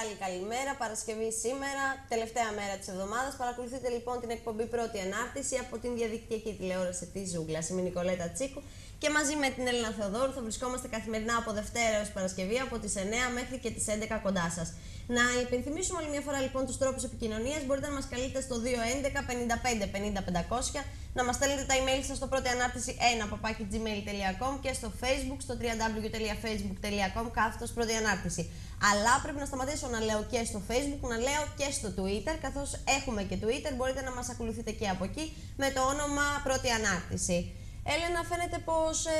Μια μεγάλη καλημέρα. Παρασκευή σήμερα, τελευταία μέρα της εβδομάδας. Παρακολουθείτε λοιπόν την εκπομπή Πρώτη Ανάρτηση από την διαδικτυακή τηλεόραση της Ζούγκλας. Είμαι η Νικολέτα Τσίκου και μαζί με την Έλληνα Θεοδόρου θα βρισκόμαστε καθημερινά από Δευτέρα έως Παρασκευή από τις 9 μέχρι και τις 11 κοντά σας. Να υπενθυμίσουμε άλλη μια φορά λοιπόν τους τρόπους επικοινωνίας. Μπορείτε να μας καλείτε στο 211 55 50 500 να μας στέλνετε τα email σας στο πρώτη ανάρτηση 1 gmail.com και στο facebook στο www.facebook.com κάθετος πρώτη ανάρτηση. Αλλά πρέπει να σταματήσω να λέω και στο facebook, να λέω και στο twitter, καθώς έχουμε και twitter, μπορείτε να μας ακολουθείτε και από εκεί με το όνομα πρώτη ανάρτηση. Έλενα, φαίνεται πως ε,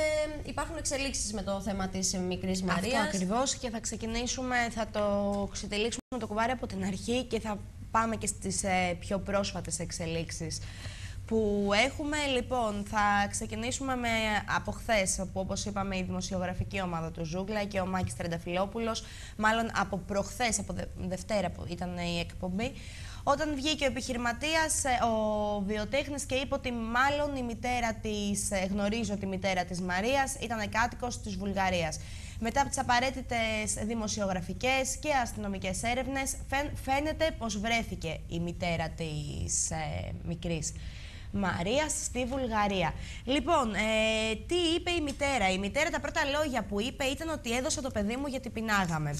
υπάρχουν εξελίξεις με το θέμα της μικρής Μαρίας. Αυτό ακριβώς και θα ξεκινήσουμε, θα το ξετελίξουμε το κουβάρι από την αρχή και θα πάμε και στις ε, πιο πρόσφατες εξελίξεις που έχουμε. Λοιπόν, θα ξεκινήσουμε με από χθες, που όπως είπαμε η δημοσιογραφική ομάδα του Ζούγκλα και ο Μάκης Τρενταφυλόπουλος, μάλλον από προχθές, από Δευτέρα που ήταν η εκπομπή, όταν βγήκε ο επιχειρηματίας, ε, ο βιοτέχνης και είπε ότι μάλλον η μητέρα της, ε, γνωρίζω τη μητέρα της Μαρίας, ήταν κάτοικος της Βουλγαρίας. Μετά από τις απαραίτητες δημοσιογραφικές και αστυνομικές έρευνες, φαίνεται πως βρέθηκε η μητέρα της ε, μικρής. Μαρία στη Βουλγαρία. Λοιπόν, ε, τι είπε η μητέρα; Η μητέρα τα πρώτα λόγια που είπε ήταν ότι έδωσα το παιδί μου γιατί πεινάγαμε.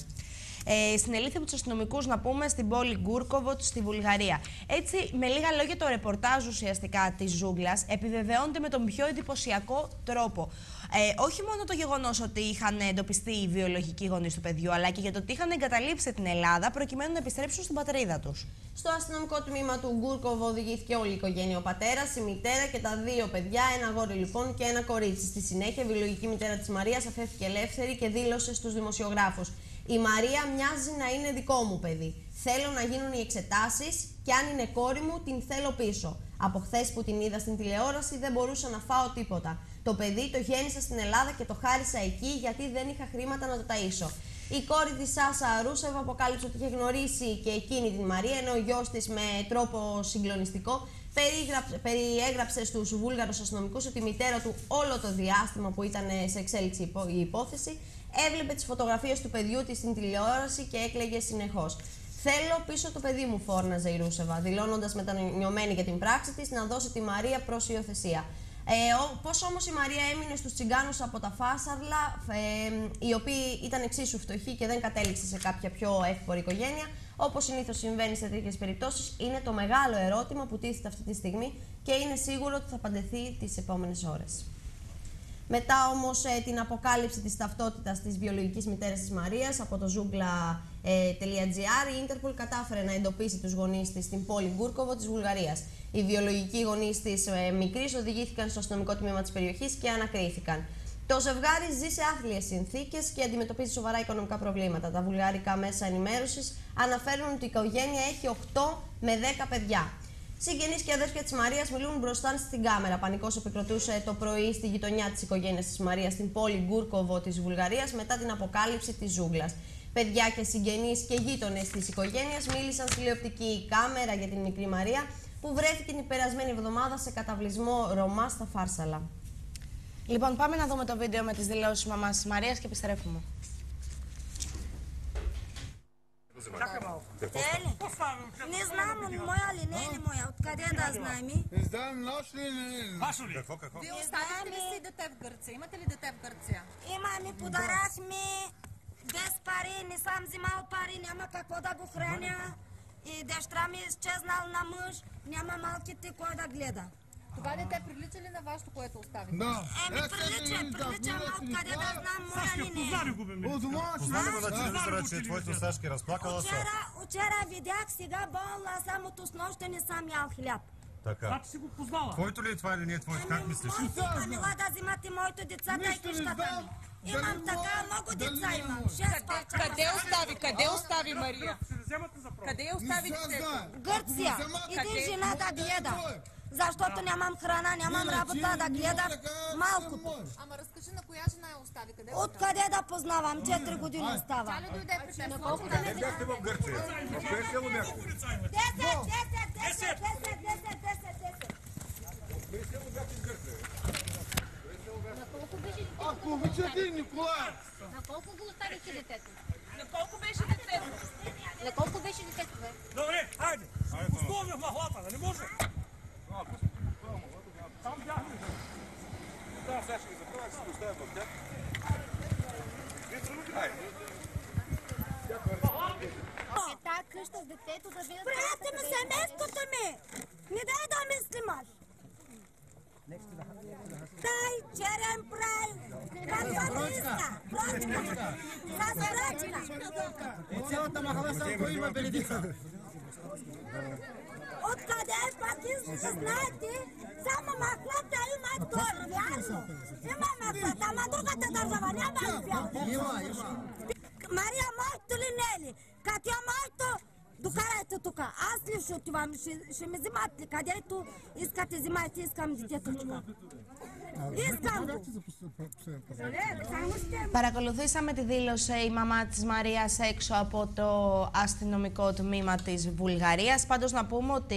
Ε, συνελήφθη από τους αστυνομικούς, να πούμε, στην πόλη Γκούρκοβοτ στη Βουλγαρία. Έτσι, με λίγα λόγια, το ρεπορτάζ ουσιαστικά της Ζούγκλας επιβεβαιώνεται με τον πιο εντυπωσιακό τρόπο. Ε, όχι μόνο το γεγονός ότι είχαν εντοπιστεί οι βιολογικοί γονείς του παιδιού, αλλά και για το ότι είχαν εγκαταλείψει την Ελλάδα προκειμένου να επιστρέψουν στην πατρίδα τους. Στο αστυνομικό τμήμα του Γκούρκοβο οδηγήθηκε όλη η οικογένεια, ο πατέρας, η μητέρα και τα δύο παιδιά, ένα γόρι λοιπόν και ένα κορίτσι. Στη συνέχεια, η βιολογική μητέρα της Μαρίας αφέθηκε ελεύθερη και δήλωσε στους δημοσιογράφους. Η Μαρία μοιάζει να είναι δικό μου παιδί. Θέλω να γίνουν οι εξετάσεις και αν είναι κόρη μου, την θέλω πίσω. Από χθες που την είδα στην τηλεόραση δεν μπορούσα να φάω τίποτα. Το παιδί το γέννησα στην Ελλάδα και το χάρισα εκεί γιατί δεν είχα χρήματα να το ταΐσω. Η κόρη της Σάσα Ρούσεβα αποκάλυψε ότι είχε γνωρίσει και εκείνη την Μαρία, ενώ ο γιος της με τρόπο συγκλονιστικό περιέγραψε στους Βούλγαρους αστυνομικούς ότι η μητέρα του όλο το διάστημα που ήταν σε εξέλιξη η υπόθεση έβλεπε τις φωτογραφίες του παιδιού της στην τηλεόραση και έκλαιγε συνεχώς. Θέλω πίσω το παιδί μου, φόρναζε η Ρούσεβα, δηλώνοντας μετανιωμένη για την πράξη της να δώσει τη Μαρία προς υιοθεσία. Ε, Πώς όμως η Μαρία έμεινε στους τσιγκάνους από τα Φάσαρλα, ε, οι οποίοι ήταν εξίσου φτωχοί και δεν κατέληξε σε κάποια πιο εύπορη οικογένεια, όπως συνήθως συμβαίνει σε τέτοιες περιπτώσεις, είναι το μεγάλο ερώτημα που τίθεται αυτή τη στιγμή και είναι σίγουρο ότι θα απαντηθεί τις επόμενες ώρες. Μετά όμως ε, την αποκάλυψη της ταυτότητας της βιολογικής μητέρας της Μαρίας από το zoogla.gr, η Interpol κατάφερε να εντοπίσει τους γονείς της στην πόλη Γκούρκοβο της Βουλγαρίας. Οι βιολογικοί γονείς της ε, μικρής οδηγήθηκαν στο αστυνομικό τμήμα της περιοχής και ανακρίθηκαν. Το ζευγάρι ζει σε άθλιες συνθήκες και αντιμετωπίζει σοβαρά οικονομικά προβλήματα. Τα βουλγάρικα μέσα ενημέρωσης αναφέρουν ότι η οικογένεια έχει 8 με 10 παιδιά. Συγγενείς και αδέρφια της Μαρίας μιλούν μπροστά στην κάμερα. Πανικός επικροτούσε το πρωί στη γειτονιά της οικογένειας της Μαρίας στην πόλη Γκούρκοβο της Βουλγαρίας μετά την αποκάλυψη της ζούγκλας. Παιδιά και συγγενείς και γείτονες της οικογένειας μίλησαν στη τηλεοπτική κάμερα για την μικρή Μαρία που βρέθηκε την περασμένη εβδομάδα σε καταβλισμό Ρωμά στα Φάρσαλα. Λοιπόν, πάμε να δούμε το βίντεο με τις δηλώσεις μαμάς Μαρίας και επιστρέφουμε. Не знам, моя ли не е моя. Откъде да знаем? Не знам, наш ли не Вашо ли? Какво, какво? Вие оставихте ли си дете в Гърция? Имате ли дете в Гърция? Имаме, подарахме без пари, не съм взимал пари, няма какво да го храня. И дъщеря ми е изчезнал на мъж, няма малките кой да гледа. Това дете прилича ли на вашето, което оставихте? Да. Еми, прилича, прилича, ама откъде да знам моя ли не е. От дома ще Познали го на телевизора, че е твоето Сашки, разплакала се. Вчера, вчера видях, сега болна, само от снощи не съм ял хляб. Така. Значи си го познала. Твоето ли е това или не е твоето? Как мислиш? Ама мила да взимате моите деца, дай къщата ми. Имам така много деца имам. Шест парчета. Къде остави? Къде остави Мария? Къде остави. Гърция. Го Иди къде? жена да гледа. Защото нямам храна, нямам Иначе работа да не гледам малкото. не може. Ама разкажи на коя жена я остави? Къде Откъде да познавам? 4 години става. Тя ли дойде при теб? На колко време бяхте в Гърция? В кое село бяхте? 10, 10, 10, 10, 10, 10, 10. Ако обичате, Николай! На колко го оставихте детето? На колко беше детето? На колко беше детето, бе? Добре, хайде. Условия в махлата, да не може. Да, сега ще ги запомня, ще ги оставя в тях. Е тази къща с детето да видят... Прияте ми семейството ми! Не дай да ми снимаш! Дай черен прай! Каква иска? Прочка! С прочка! От цялата махала само кой има беледица. Откъде пак знаете? Само махлата горе, вярно? Има махлата, ама другата държава няма бял. Има, има. Мария, моето ли не е ли? Като е моето, докарайте тук. Аз ли ще отивам? Ще, ще ме взимат ли? Където искате, взимайте, искам детето тук. Παρακολουθήσαμε τη δήλωση η μαμά της Μαρίας έξω από το αστυνομικό τμήμα της Βουλγαρίας. Πάντως να πούμε ότι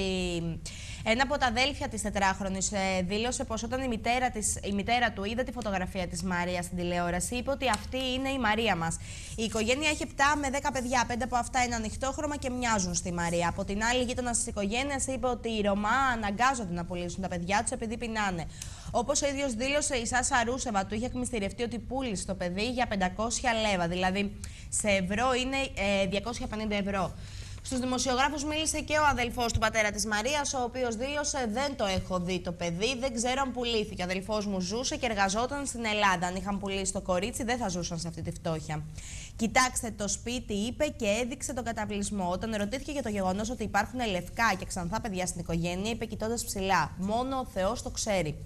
ένα από τα αδέλφια της τετράχρονης ε, δήλωσε πως όταν η μητέρα, της, η μητέρα του είδε τη φωτογραφία της Μαρίας στην τηλεόραση είπε ότι αυτή είναι η Μαρία μας. Η οικογένεια έχει 7 με 10 παιδιά, 5 από αυτά είναι ανοιχτόχρωμα και μοιάζουν στη Μαρία. Από την άλλη γείτονας της οικογένειας είπε ότι οι Ρωμά αναγκάζονται να πουλήσουν τα παιδιά τους επειδή πεινάνε. Όπως ο ίδιος δήλωσε, η Σάσα Ρούσεβα του είχε εκμυστηρευτεί ότι πούλησε το παιδί για 500 λέβα. Δηλαδή σε ευρώ είναι ε, 250 ευρώ. Στους δημοσιογράφους μίλησε και ο αδελφός του πατέρα της Μαρίας, ο οποίος δήλωσε «Δεν το έχω δει το παιδί, δεν ξέρω αν πουλήθηκε. Ο αδελφός μου ζούσε και εργαζόταν στην Ελλάδα. Αν είχαν πουλήσει το κορίτσι, δεν θα ζούσαν σε αυτή τη φτώχεια». Κοιτάξτε το σπίτι, είπε και έδειξε τον καταβλισμό. Όταν ρωτήθηκε για το γεγονός ότι υπάρχουν λευκά και ξανθά παιδιά στην οικογένεια, είπε κοιτώντας ψηλά: Μόνο ο Θεός το ξέρει.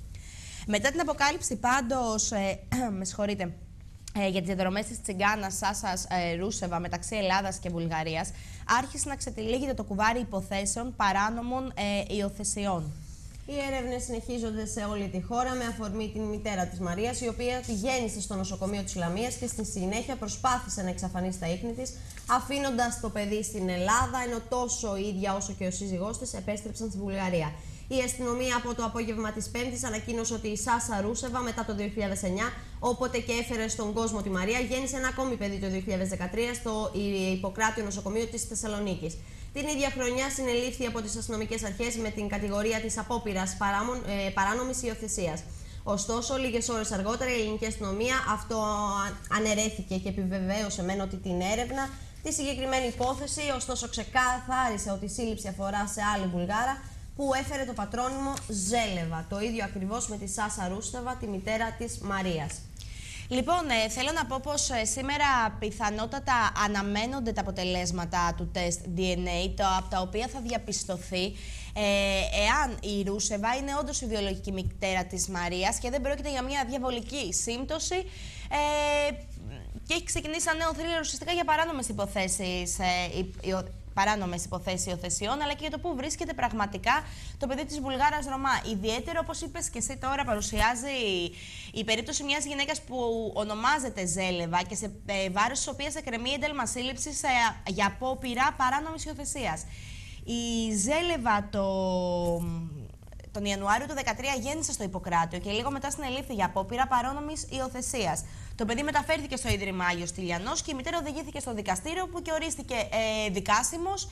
Μετά την αποκάλυψη, πάντως, ε, [clears throat] με συγχωρείτε, ε, για τις διαδρομές της Τσιγκάνα Σάσας ε, Ρούσεβα μεταξύ Ελλάδας και Βουλγαρίας, άρχισε να ξετυλίγεται το κουβάρι υποθέσεων παράνομων ε, υιοθεσιών. Οι έρευνες συνεχίζονται σε όλη τη χώρα με αφορμή την μητέρα της Μαρίας, η οποία τη γέννησε στο νοσοκομείο της Λαμίας και στη συνέχεια προσπάθησε να εξαφανίσει τα ίχνη της, αφήνοντας το παιδί στην Ελλάδα, ενώ τόσο η ίδια όσο και ο σύζυγός της επέστρεψαν στη Βουλγαρία. Η αστυνομία από το απόγευμα της Πέμπτης ανακοίνωσε ότι η Σάσα Ρούσεβα μετά το 2009, όποτε και έφερε στον κόσμο τη Μαρία, γέννησε ένα ακόμη παιδί το 2013 στο Ιπποκράτιο Νοσοκομείο της Θεσσαλονίκης. Την ίδια χρονιά συνελήφθη από τις αστυνομικές αρχές με την κατηγορία της απόπειρας ε, παράνομης υιοθεσίας. Ωστόσο, λίγες ώρες αργότερα η ελληνική αστυνομία αυτό αναιρέθηκε και επιβεβαίωσε μεν ότι την έρευνα τη συγκεκριμένη υπόθεση, ωστόσο ξεκάθαρισε ότι η σύλληψη αφορά σε άλλη Βουλγάρα που έφερε το πατρόνυμο Ζέλεβα. Το ίδιο ακριβώς με τη Σάσα Ρούστεβα, τη μητέρα της Μαρίας. Λοιπόν, ε, θέλω να πω πως ε, σήμερα πιθανότατα αναμένονται τα αποτελέσματα του τεστ DNA, το, από τα οποία θα διαπιστωθεί ε, εάν η Ρούσεβα είναι όντως η βιολογική μητέρα της Μαρίας και δεν πρόκειται για μια διαβολική σύμπτωση ε, και έχει ξεκινήσει ένα νέο θρύλος ουσιαστικά για παράνομες υποθέσεις παράνομες υποθέσεις υιοθεσιών, αλλά και για το πού βρίσκεται πραγματικά το παιδί της Βουλγάρας Ρωμά. Ιδιαίτερο, όπως είπες και εσύ τώρα, παρουσιάζει η περίπτωση μιας γυναίκας που ονομάζεται Ζέλεβα και σε ε, βάρος της οποίας εκκρεμεί ένταλμα σύλληψης ε, για απόπειρα παράνομης υιοθεσίας. Η Ζέλεβα το τον Ιανουάριο του 2013 γέννησε στο Ιπποκράτιο και λίγο μετά συνελήφθη για απόπειρα παρόνομη υιοθεσίας. Το παιδί μεταφέρθηκε στο Ίδρυμα Άγιος Τηλιανός και η μητέρα οδηγήθηκε στο δικαστήριο που και ορίστηκε ε, δικάσιμος.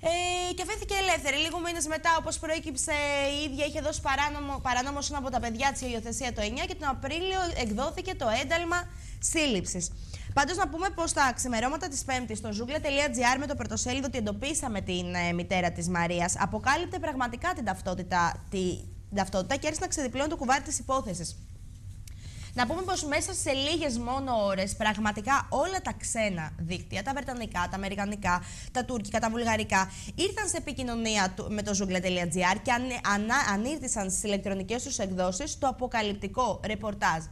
Ε, και αφέθηκε ελεύθερη. Λίγο μήνες μετά, όπως προέκυψε, η ίδια είχε δώσει παράνομο, παράνομο ένα από τα παιδιά της υιοθεσία το 9 και τον Απρίλιο εκδόθηκε το ένταλμα σύλληψης. Πάντως, να πούμε πως τα ξημερώματα της Πέμπτης στο zoogla.gr με το πρωτοσέλιδο ότι εντοπίσαμε την ε, μητέρα της Μαρίας αποκάλυπτε πραγματικά την ταυτότητα, τη, ταυτότητα και άρχισε να ξεδιπλώνει το κουβάρι της υπόθεσης. Να πούμε πως μέσα σε λίγες μόνο ώρες πραγματικά όλα τα ξένα δίκτυα, τα βρετανικά, τα αμερικανικά, τα τουρκικά, τα βουλγαρικά, ήρθαν σε επικοινωνία με το zoogla.gr και ανήρτησαν στις ηλεκτρονικές τους εκδόσεις το αποκαλυπτικό ρεπορτάζ.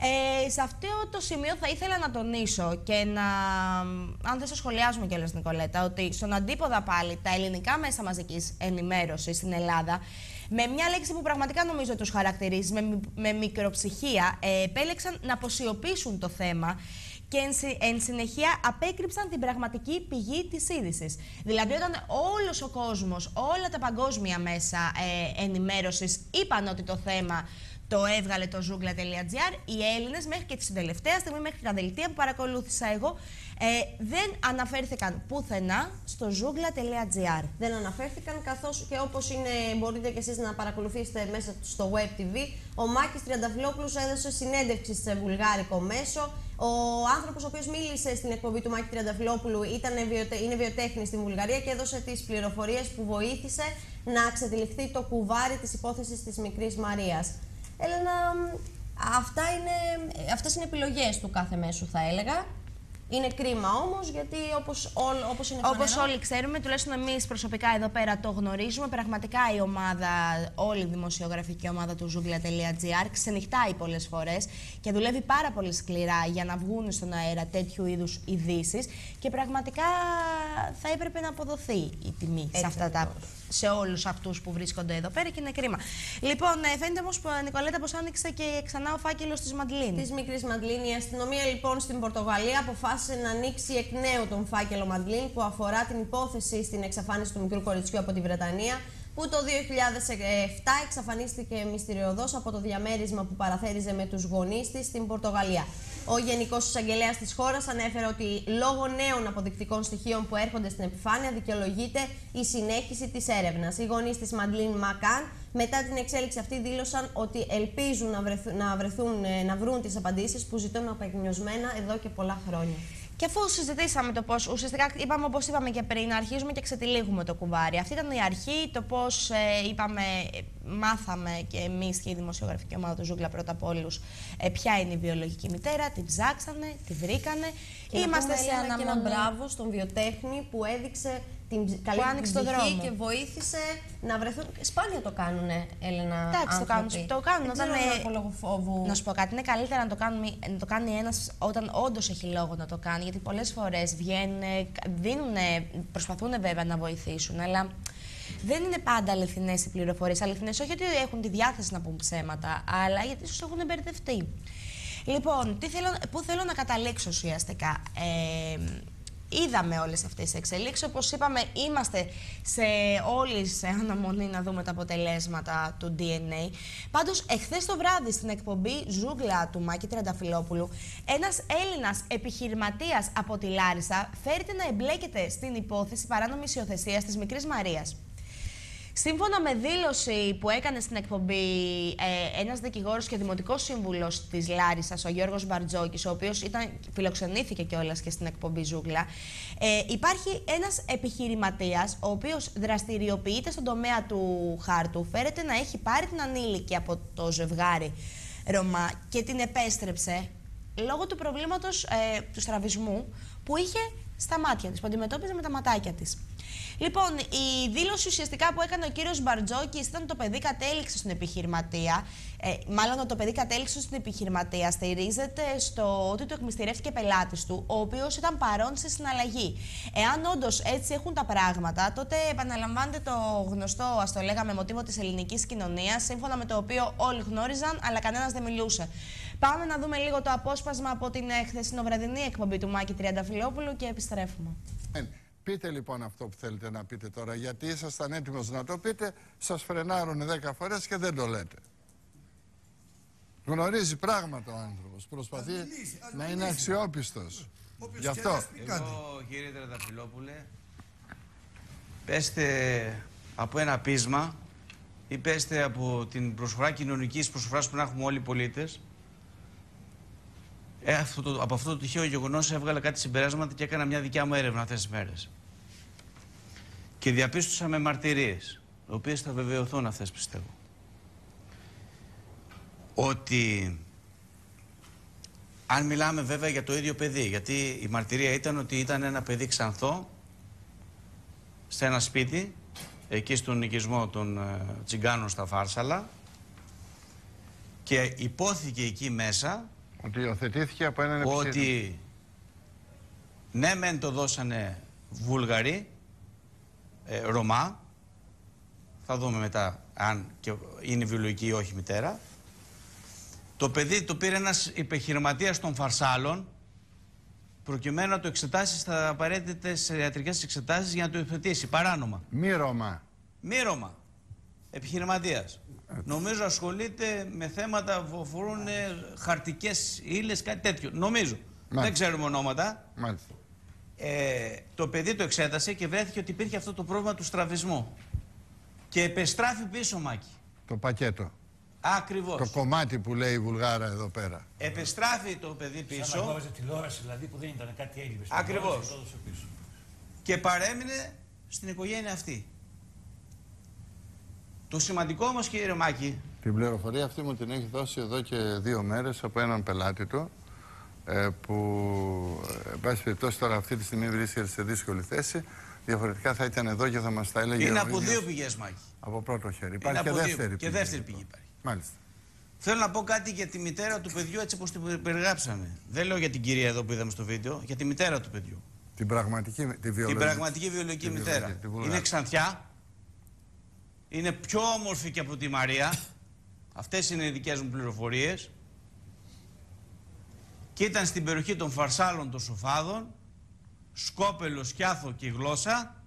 Ε, σε αυτό το σημείο θα ήθελα να τονίσω και να. Αν δεν σα σχολιάζουμε κιόλας, Νικολέτα, ότι στον αντίποδα πάλι τα ελληνικά μέσα μαζικής ενημέρωσης στην Ελλάδα, με μια λέξη που πραγματικά νομίζω τους χαρακτηρίζει, με, με μικροψυχία, ε, επέλεξαν να αποσιωπήσουν το θέμα και εν, συνεχεία απέκρυψαν την πραγματική πηγή της είδησης. Δηλαδή όταν όλος ο κόσμος, όλα τα παγκόσμια μέσα ε, ενημέρωσης είπαν ότι το θέμα το έβγαλε το zoogla.gr. Οι Έλληνες μέχρι και την τελευταία στιγμή, μέχρι τα δελτία που παρακολούθησα εγώ, ε, δεν αναφέρθηκαν πουθενά στο zoogla.gr. Δεν αναφέρθηκαν καθώς και όπως μπορείτε και εσείς να παρακολουθήσετε μέσα στο Web TV, ο Μάκης Τριανταφυλόπουλο έδωσε συνέντευξη σε βουλγάρικο μέσο. Ο άνθρωπος ο οποίος μίλησε στην εκπομπή του Μάκη Τριανταφυλόπουλου ήταν, είναι βιοτέχνης στην Βουλγαρία και έδωσε τις πληροφορίες που βοήθησε να ξετυλιχθεί το κουβάρι της υπόθεσης της μικρής Μαρίας. Έλενα, αυτά είναι, αυτές είναι επιλογές του κάθε μέσου θα έλεγα. Είναι κρίμα όμως, γιατί όπως όπως είναι Όπως όλοι ξέρουμε, τουλάχιστον εμείς προσωπικά εδώ πέρα το γνωρίζουμε. Πραγματικά η ομάδα, όλη η δημοσιογραφική ομάδα του Zoogla.gr ξενυχτάει πολλές φορές και δουλεύει πάρα πολύ σκληρά για να βγουν στον αέρα τέτοιου είδους ειδήσεις. Και πραγματικά θα έπρεπε να αποδοθεί η τιμή σε αυτά τα σε όλους αυτούς που βρίσκονται εδώ πέρα και είναι κρίμα. Λοιπόν, ε, φαίνεται όμως, Νικολέτα, πως άνοιξε και ξανά ο φάκελος της Μαντλίν. Της μικρής Μαντλίν. Η αστυνομία λοιπόν στην Πορτογαλία αποφάσισε να ανοίξει εκ νέου τον φάκελο Μαντλίν που αφορά την υπόθεση στην εξαφάνιση του μικρού κοριτσιού από τη Βρετανία που το 2007 εξαφανίστηκε μυστηριωδώς από το διαμέρισμα που παραθέριζε με τους γονείς της στην Πορτογαλία. Ο Γενικός Εισαγγελέας της χώρας ανέφερε ότι λόγω νέων αποδεικτικών στοιχείων που έρχονται στην επιφάνεια δικαιολογείται η συνέχιση της έρευνας. Οι γονείς της Μαντλίν Μακάν μετά την εξέλιξη αυτή δήλωσαν ότι ελπίζουν να, βρεθούν, να, βρεθούν, ε, να βρουν τις απαντήσεις που ζητούν απεγνωσμένα εδώ και πολλά χρόνια. Και αφού συζητήσαμε το πώς, ουσιαστικά είπαμε όπως είπαμε και πριν, αρχίζουμε και ξετυλίγουμε το κουβάρι. Αυτή ήταν η αρχή, το πώς ε, είπαμε, μάθαμε και εμείς και η δημοσιογραφική ομάδα του Ζούγκλα πρώτα από όλους ε, ποια είναι η βιολογική μητέρα, την ψάξανε, τη βρήκανε. Και Είμαστε σε αναμονή. Και ένα μπράβο στον βιοτέχνη που έδειξε την καλή δρόμο. και βοήθησε να βρεθούν. Σπάνια το κάνουν, Έλενα. Εντάξει, το κάνουν. Το κάνουν όταν. Δεν λόγω φόβου. Να σου πω κάτι, είναι καλύτερα να το, κάνουμε, να το κάνει ένας όταν όντως έχει λόγο να το κάνει. Γιατί πολλές φορές βγαίνουν, δίνουν, προσπαθούν βέβαια να βοηθήσουν, αλλά δεν είναι πάντα αληθινές οι πληροφορίες. Αληθινές όχι ότι έχουν τη διάθεση να πούν ψέματα, αλλά γιατί ίσως έχουν μπερδευτεί. Λοιπόν, τι θέλω, πού θέλω να καταλήξω ουσιαστικά. Ε, είδαμε όλες αυτές τις εξελίξεις. Όπως είπαμε, είμαστε σε όλη σε αναμονή να δούμε τα αποτελέσματα του DNA. Πάντως, εχθές το βράδυ στην εκπομπή Ζούγκλα του Μάκη Τρανταφυλόπουλου, ένας Έλληνας επιχειρηματίας από τη Λάρισα φέρεται να εμπλέκεται στην υπόθεση παράνομης υιοθεσίας της μικρής Μαρίας. Σύμφωνα με δήλωση που έκανε στην εκπομπή ε, ένας δικηγόρος και δημοτικός σύμβουλος της Λάρισας, ο Γιώργος Μπαρτζόκης, ο οποίος ήταν, φιλοξενήθηκε κιόλας και στην εκπομπή Ζούγκλα, ε, υπάρχει ένας επιχειρηματίας, ο οποίος δραστηριοποιείται στον τομέα του χάρτου, φέρεται να έχει πάρει την ανήλικη από το ζευγάρι Ρωμά και την επέστρεψε λόγω του προβλήματος ε, του στραβισμού που είχε στα μάτια της, που αντιμετώπιζε με τα ματάκια της. Λοιπόν, η δήλωση ουσιαστικά που έκανε ο κύριος Μπαρτζόκης ήταν το παιδί κατέληξε στην επιχειρηματία. Ε, μάλλον το παιδί κατέληξε στην επιχειρηματία στηρίζεται στο ότι του εκμυστηρεύτηκε πελάτης του, ο οποίος ήταν παρόν σε συναλλαγή. Εάν όντως έτσι έχουν τα πράγματα, τότε επαναλαμβάνεται το γνωστό, ας το λέγαμε, μοτίβο της ελληνικής κοινωνίας, σύμφωνα με το οποίο όλοι γνώριζαν, αλλά κανένας δεν μιλούσε. Πάμε να δούμε λίγο το απόσπασμα από την ε, χθεσινοβραδινή εκπομπή του Μάκη Τριανταφυλόπουλου και επιστρέφουμε. Ε, Πείτε λοιπόν αυτό που θέλετε να πείτε τώρα, γιατί ήσασταν έτοιμος να το πείτε, σας φρενάρουν 10 φορές και δεν το λέτε. Γνωρίζει πράγματα ο άνθρωπος, προσπαθεί να είναι αξιόπιστος. Γι' αυτό. Εγώ κύριε Τρεταφυλόπουλε, πέστε από ένα πείσμα ή πέστε από την προσφορά κοινωνικής προσφοράς που να έχουμε όλοι οι πολίτες ε, αυτό το, από αυτό το τυχαίο γεγονός έβγαλα κάτι συμπεράσματα και έκανα μια δικιά μου έρευνα αυτές τις μέρες. Και διαπίστωσα με μαρτυρίες, οι οποίε θα βεβαιωθούν αυτές πιστεύω. Ότι αν μιλάμε βέβαια για το ίδιο παιδί, γιατί η μαρτυρία ήταν ότι ήταν ένα παιδί ξανθό σε ένα σπίτι, εκεί στον οικισμό των ε, Τσιγκάνων στα Φάρσαλα και υπόθηκε εκεί μέσα ότι υιοθετήθηκε από έναν επιχείρημα. Ότι ναι μεν το δώσανε Βούλγαροι, ε, Ρωμά, θα δούμε μετά αν και είναι βιολογική ή όχι μητέρα. Το παιδί το πήρε ένας επιχειρηματίας των Φαρσάλων προκειμένου να το εξετάσει στα απαραίτητες ιατρικές εξετάσεις για να το υιοθετήσει παράνομα. Μη Ρωμά. Μη Ρωμά. Επιχειρηματίας. Νομίζω ασχολείται με θέματα που αφορούν ε, χαρτικές ύλες, κάτι τέτοιο. Νομίζω. Δεν ξέρουμε ονόματα. Μάλιστα. Ε, το παιδί το εξέτασε και βρέθηκε ότι υπήρχε αυτό το πρόβλημα του στραβισμού. Και επεστράφει πίσω, Μάκη. Το πακέτο. Ακριβώς. Το κομμάτι που λέει η Βουλγάρα εδώ πέρα. Επεστράφει το παιδί πίσω. Σαν να τηλεόραση δηλαδή που δεν ήταν κάτι έλλειπε. Ακριβώς. Και παρέμεινε στην οικογένεια αυτή. Το σημαντικό όμως κύριε Μάκη... Την πληροφορία αυτή μου την έχει δώσει εδώ και δύο μέρες από έναν πελάτη του ε, που, ε, εν πάση περιπτώσει, τώρα αυτή τη στιγμή βρίσκεται σε δύσκολη θέση. Διαφορετικά θα ήταν εδώ και θα μας τα έλεγε. Είναι από δύο πηγές, Μάκη. Από πρώτο χέρι. Υπάρχει και δεύτερη πηγή. Και δεύτερη πηγή υπάρχει. Μάλιστα. Θέλω να πω κάτι για τη μητέρα του παιδιού έτσι όπως την περιγράψαμε. Δεν λέω για την κυρία εδώ που είδαμε στο βίντεο, για τη μητέρα του παιδιού. Την πραγματική, τη βιολογική, την πραγματική βιολογική μητέρα. Είναι ξανθιά, είναι πιο όμορφη και από τη Μαρία. Αυτές είναι οι δικές μου πληροφορίες. Και ήταν στην περιοχή των Φαρσάλων των Σοφάδων, σκόπελος, σκιάθο και γλώσσα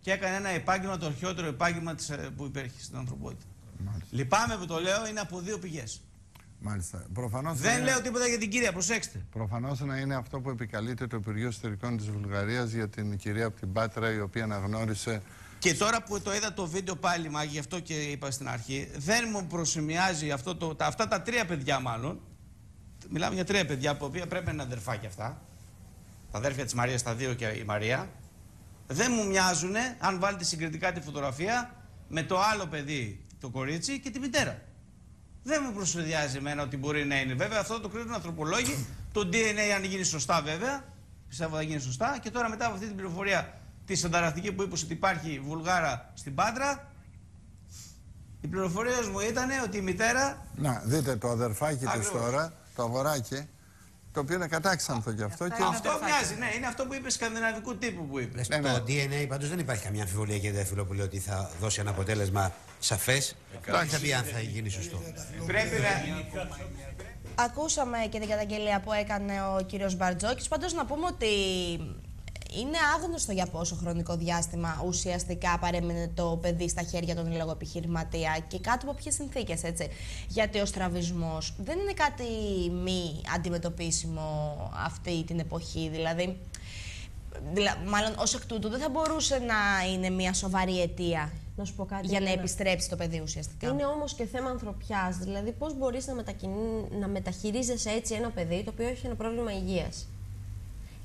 και έκανε ένα επάγγελμα, το αρχαιότερο επάγγελμα ε, που υπήρχε στην ανθρωπότητα. Μάλιστα. Λυπάμαι που το λέω, είναι από δύο πηγές. Μάλιστα. Προφανώς Δεν είναι... λέω τίποτα για την κυρία, προσέξτε. Προφανώς να είναι αυτό που επικαλείται το Υπουργείο Εσωτερικών της Βουλγαρίας για την κυρία από την Πάτρα, η οποία αναγνώρισε και τώρα που το είδα το βίντεο πάλι, μα γι' αυτό και είπα στην αρχή, δεν μου προσημιάζει αυτό το, τα, αυτά τα τρία παιδιά μάλλον. Μιλάμε για τρία παιδιά, που οποία πρέπει να είναι αδερφάκια αυτά. Τα αδέρφια της Μαρίας, τα δύο και η Μαρία. Δεν μου μοιάζουν, αν βάλετε συγκριτικά τη φωτογραφία, με το άλλο παιδί, το κορίτσι και τη μητέρα. Δεν μου προσφεδιάζει εμένα ότι μπορεί να είναι. Βέβαια, αυτό το κρίνουν ανθρωπολόγοι. Το DNA, αν γίνει σωστά, βέβαια, πιστεύω θα γίνει σωστά. Και τώρα μετά από αυτή την πληροφορία τη συνταρακτική που είπες ότι υπάρχει Βουλγάρα στην Πάντρα, οι πληροφορίε μου ήταν ότι η μητέρα. Να, δείτε το αδερφάκι της τώρα, το αγοράκι, το οποίο είναι κατάξανθο γι' αυτό. Και... Αυτό μοιάζει, ναι, είναι αυτό που είπε σκανδιναβικού τύπου που είπες. Στο DNA πάντως δεν υπάρχει καμία αμφιβολία κύριε Φιλόπουλο ότι θα δώσει ένα αποτέλεσμα σαφές. Και θα πει αν θα γίνει σωστό. Πρέπει να. Ακούσαμε και την καταγγελία που έκανε ο κύριος Μπαρτζόκης. Πάντως να πούμε ότι είναι άγνωστο για πόσο χρονικό διάστημα ουσιαστικά παρέμεινε το παιδί στα χέρια των λόγω επιχειρηματία και κάτω από ποιες συνθήκες, έτσι. Γιατί ο στραβισμός δεν είναι κάτι μη αντιμετωπίσιμο αυτή την εποχή. Δηλαδή, δηλα, μάλλον ως εκ τούτου δεν θα μπορούσε να είναι μια σοβαρή αιτία Να σου πω κάτι. για να Έλενα. επιστρέψει το παιδί ουσιαστικά. Είναι όμως και θέμα ανθρωπιάς. Δηλαδή, πώς μπορείς να, μετακινεί- να μεταχειρίζεσαι έτσι ένα παιδί το οποίο έχει ένα πρόβλημα υγείας.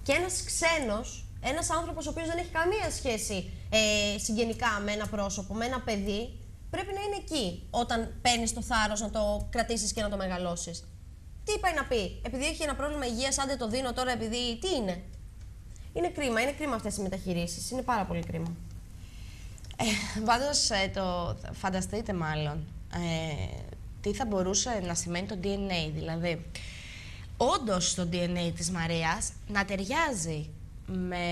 Και ένας ξένος, ένας άνθρωπος ο οποίος δεν έχει καμία σχέση ε, συγγενικά με ένα πρόσωπο, με ένα παιδί, πρέπει να είναι εκεί όταν παίρνεις το θάρρος να το κρατήσεις και να το μεγαλώσεις. Τι πάει να πει, επειδή έχει ένα πρόβλημα υγείας, άντε το δίνω τώρα, επειδή. Τι είναι. Είναι κρίμα, είναι κρίμα αυτές οι μεταχειρήσει. Είναι πάρα πολύ κρίμα. Ε, πάντως, ε, το, φανταστείτε μάλλον ε, τι θα μπορούσε να σημαίνει το DNA. Δηλαδή, όντως το DNA της Μαρίας να ταιριάζει με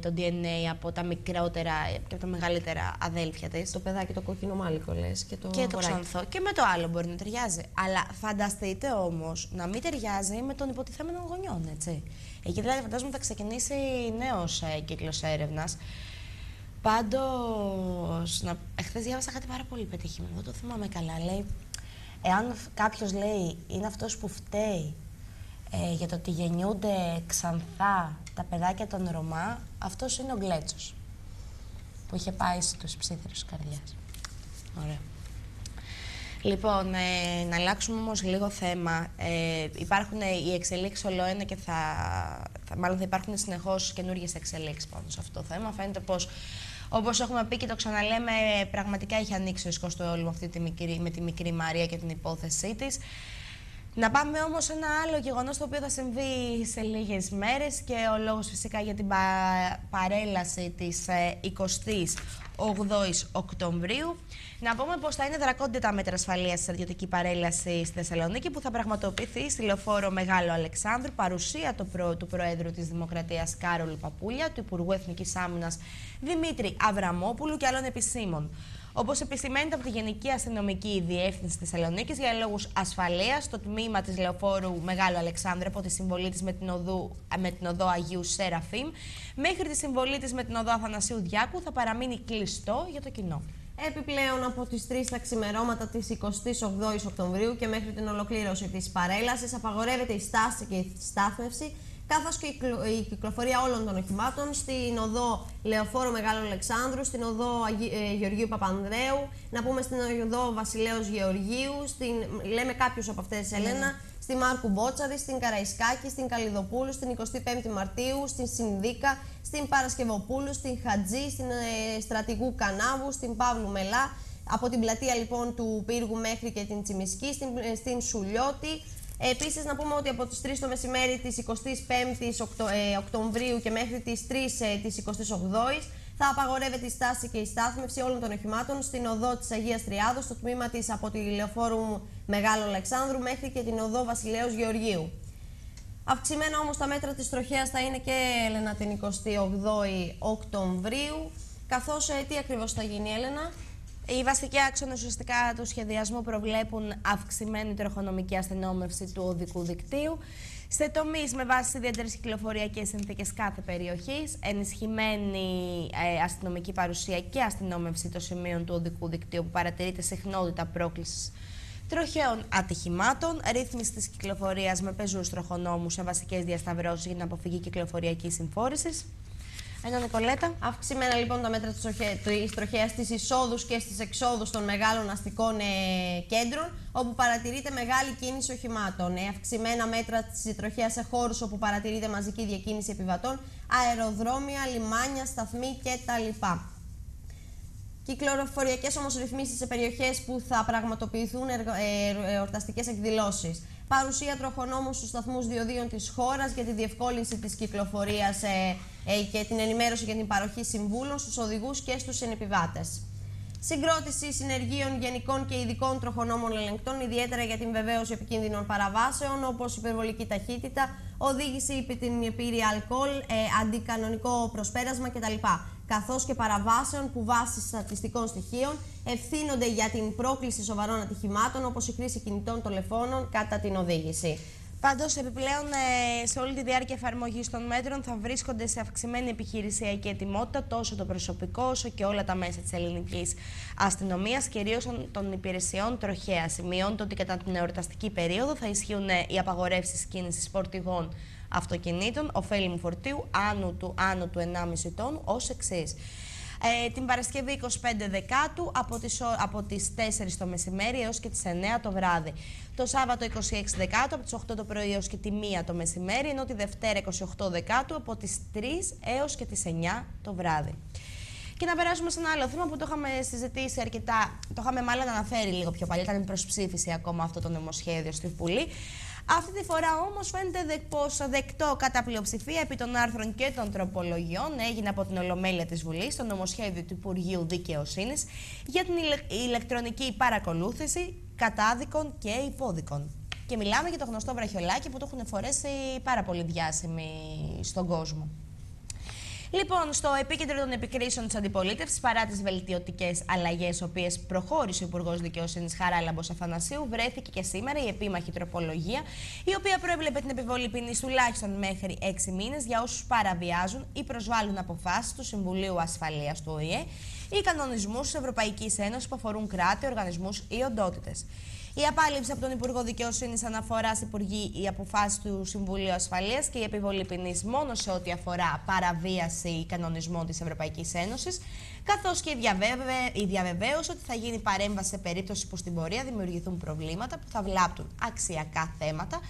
το DNA από τα μικρότερα και από τα μεγαλύτερα αδέλφια της. Το παιδάκι το κόκκινο μάλικο λες και το και το αγοράκι. ξανθό. Και με το άλλο μπορεί να ταιριάζει. Αλλά φανταστείτε όμως να μην ταιριάζει με τον υποτιθέμενο γονιών, έτσι. Εκεί δηλαδή φαντάζομαι θα ξεκινήσει νέος ε, κύκλος έρευνας. Πάντως, να... εχθές διάβασα κάτι πάρα πολύ πετυχημένο, δεν το θυμάμαι καλά. Λέει, εάν κάποιος λέει είναι αυτός που φταίει ε, για το ότι γεννιούνται ξανθά τα παιδάκια των Ρωμά, αυτός είναι ο Γκλέτσος, που είχε πάει στους ψήθυρους της καρδιάς. Ωραία. Λοιπόν, ε, να αλλάξουμε όμως λίγο θέμα. Ε, υπάρχουν ε, οι εξελίξεις όλο ένα και θα, θα, μάλλον θα υπάρχουν συνεχώς καινούργιες εξελίξεις πάνω σε αυτό το θέμα. Φαίνεται πως, όπως έχουμε πει και το ξαναλέμε, πραγματικά έχει ανοίξει ο ισκός του όλου αυτή τη μικρή, με τη μικρή Μαρία και την υπόθεσή της. Να πάμε όμως σε ένα άλλο γεγονός το οποίο θα συμβεί σε λίγες μέρες και ο λόγος φυσικά για την πα- παρέλαση της ε, 28ης Οκτωβρίου. Να πούμε πως θα είναι δρακόντια τα μέτρα ασφαλείας στη στρατιωτική παρέλασης στη Θεσσαλονίκη που θα πραγματοποιηθεί στη λεωφόρο Μεγάλο Αλεξάνδρου παρουσία του, προ, του Προέδρου της Δημοκρατίας Κάρολου Παπούλια, του Υπουργού Εθνικής Άμυνας Δημήτρη Αβραμόπουλου και άλλων επισήμων. Όπως επισημαίνεται από τη Γενική Αστυνομική Διεύθυνση Θεσσαλονίκης για λόγους ασφαλείας, το τμήμα της Λεωφόρου Μεγάλου Αλεξάνδρου από τη συμβολή της με, την οδού- με την οδό Αγίου Σεραφείμ μέχρι τη συμβολή της με την οδό Αθανασίου Διάκου θα παραμείνει κλειστό για το κοινό. Επιπλέον από τις 3 τα ξημερώματα της 28ης Οκτωβρίου και μέχρι την ολοκλήρωση της παρέλασης απαγορεύεται η στάση και η στάθμευση καθώς και η κυκλο- η κυκλοφορία όλων των οχημάτων στην οδό Λεωφόρο Μεγάλου Αλεξάνδρου, στην οδό Αγι- ε, Γεωργίου Παπανδρέου, να πούμε στην οδό Βασιλέως Γεωργίου, στην, λέμε κάποιους από αυτές, Ελένα, στη Μάρκου Μπότσαρη, στην Καραϊσκάκη, στην Καλλιδοπούλου, στην 25η Μαρτίου, στην Συνδίκα, στην Παρασκευοπούλου, στην Χατζή, στην ε, Στρατηγού Κανάβου, στην Παύλου Μελά, από την πλατεία λοιπόν του Πύργου μέχρι και την Τσιμισκή, στην, ε, στην Σουλιώτη. Επίσης, να πούμε ότι από τις 3 το μεσημέρι της 25η Οκτω, ε, Οκτωβρίου και μέχρι τις 3 ε, της 28η θα απαγορεύεται η στάση και η στάθμευση όλων των οχημάτων στην οδό της Αγίας Τριάδος, στο τμήμα της από τη λεωφόρου Μεγάλου Αλεξάνδρου μέχρι και την οδό Βασιλέως Γεωργίου. Αυξημένα όμως τα μέτρα της τροχέας θα είναι και Έλενα την 28η Οκτωβρίου. Καθώς ε, τι ακριβώς θα γίνει Έλενα; Οι βασικοί άξονες ουσιαστικά του σχεδιασμού προβλέπουν αυξημένη τροχονομική αστυνόμευση του οδικού δικτύου σε τομείς με βάση ιδιαίτερες κυκλοφοριακέ συνθήκες κάθε περιοχής, ενισχυμένη ε, αστυνομική παρουσία και αστυνόμευση των σημείων του οδικού δικτύου που παρατηρείται συχνότητα πρόκλησης τροχαίων ατυχημάτων, ρύθμιση της κυκλοφορίας με πεζούς τροχονόμους σε βασικές διασταυρώσεις για την αποφυγή κυκλοφοριακής συμφόρησης. Ένα Νικολέτα. Αυξημένα λοιπόν τα μέτρα της, οχε... της τροχέας στις εισόδους και στις εξόδους των μεγάλων αστικών ε, κέντρων, όπου παρατηρείται μεγάλη κίνηση οχημάτων. Ε, αυξημένα μέτρα της τροχέας σε χώρους όπου παρατηρείται μαζική διακίνηση επιβατών, αεροδρόμια, λιμάνια, σταθμοί κτλ. Κυκλοφοριακές όμως ρυθμίσεις σε περιοχές που θα πραγματοποιηθούν εργο- ε, εορταστικέ εκδηλώσεις. Παρουσία τροχονόμου στους σταθμούς διοδίων της χώρας για τη διευκόλυνση της κυκλοφορίας ε, ε, και την ενημέρωση για την παροχή συμβούλων στους οδηγούς και στους συνεπιβάτες. Συγκρότηση συνεργείων γενικών και ειδικών τροχονόμων ελεγκτών, ιδιαίτερα για την βεβαίωση επικίνδυνων παραβάσεων, όπως υπερβολική ταχύτητα, οδήγηση υπή την επίρρεια αλκοόλ, ε, αντικανονικό προσπέρασμα κτλ. Καθώς και παραβάσεων που βάσει στατιστικών στοιχείων ευθύνονται για την πρόκληση σοβαρών ατυχημάτων, όπως η χρήση κινητών τηλεφώνων κατά την οδήγηση. Πάντως, επιπλέον, ε, σε όλη τη διάρκεια εφαρμογής των μέτρων θα βρίσκονται σε αυξημένη επιχειρησιακή ετοιμότητα τόσο το προσωπικό όσο και όλα τα μέσα της ελληνικής αστυνομίας, κυρίως των υπηρεσιών τροχέα. Σημειώνεται ότι κατά την εορταστική περίοδο θα ισχύουν ε, οι απαγορεύσεις κίνησης φορτηγών αυτοκινήτων ωφέλιμου φορτίου άνω του, άνω του 1,5 τόνου ως εξής. Ε, την Παρασκευή 25 Δεκάτου από τις, από τις 4 το μεσημέρι έως και τις 9 το βράδυ. Το Σάββατο 26 Δεκάτου από τις 8 το πρωί έως και τη 1 το μεσημέρι, ενώ τη Δευτέρα 28 Δεκάτου από τις 3 έως και τις 9 το βράδυ. Και να περάσουμε σε ένα άλλο θέμα που το είχαμε συζητήσει αρκετά, το είχαμε μάλλον αναφέρει λίγο πιο παλιά, ήταν προσψήφιση ακόμα αυτό το νομοσχέδιο στη Βουλή. Αυτή τη φορά όμως φαίνεται πως δεκτό κατά πλειοψηφία επί των άρθρων και των τροπολογιών έγινε από την Ολομέλεια της Βουλής στο νομοσχέδιο του Υπουργείου Δικαιοσύνης για την ηλεκτρονική παρακολούθηση κατάδικων και υπόδικων. Και μιλάμε για το γνωστό βραχιολάκι που το έχουν φορέσει πάρα πολύ διάσημοι στον κόσμο. Λοιπόν, στο επίκεντρο των επικρίσεων της αντιπολίτευσης, παρά τις βελτιωτικές αλλαγές, οποίες προχώρησε ο Υπουργός Δικαιοσύνης Χαράλαμπος Αφανασίου, βρέθηκε και σήμερα η επίμαχη τροπολογία, η οποία προέβλεπε την επιβολή ποινής τουλάχιστον μέχρι 6 μήνες για όσους παραβιάζουν ή προσβάλλουν αποφάσεις του Συμβουλίου Ασφαλείας του ΟΗΕ ή κανονισμούς της Ευρωπαϊκής Ένωσης που αφορούν κράτη, οργανισμούς ή οντότητες. Η απάλληψη από τον Υπουργό Δικαιοσύνης αναφοράς Υπουργή η αποφάση του Συμβουλίου Ασφαλείας και η επιβολή ποινής μόνο σε ό,τι αφορά παραβίαση κανονισμών της Ευρωπαϊκής Ένωσης, καθώς και η, διαβέβαι, η διαβεβαίωση ότι θα γίνει παρέμβαση σε περίπτωση που στην πορεία δημιουργηθούν προβλήματα που θα βλάπτουν αξιακά θέματα.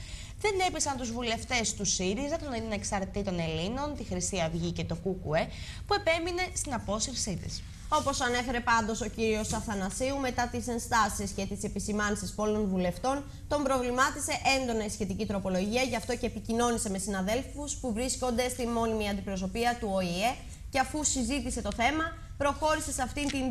Δεν έπεισαν τους βουλευτές του ΣΥΡΙΖΑ, των Εξαρτήτων Ελλήνων, τη Χρυσή Αυγή και το ΚΚΕ, που επέμεινε στην απόσυρσή της. Όπως ανέφερε πάντως ο κύριος Αθανασίου, μετά τις ενστάσεις και τις επισημάνσεις πολλών βουλευτών, τον προβλημάτισε έντονα η σχετική τροπολογία, γι' αυτό και επικοινώνησε με συναδέλφους που βρίσκονται στη μόνιμη αντιπροσωπεία του ΟΗΕ και αφού συζήτησε το θέμα, προχώρησε σε αυτήν την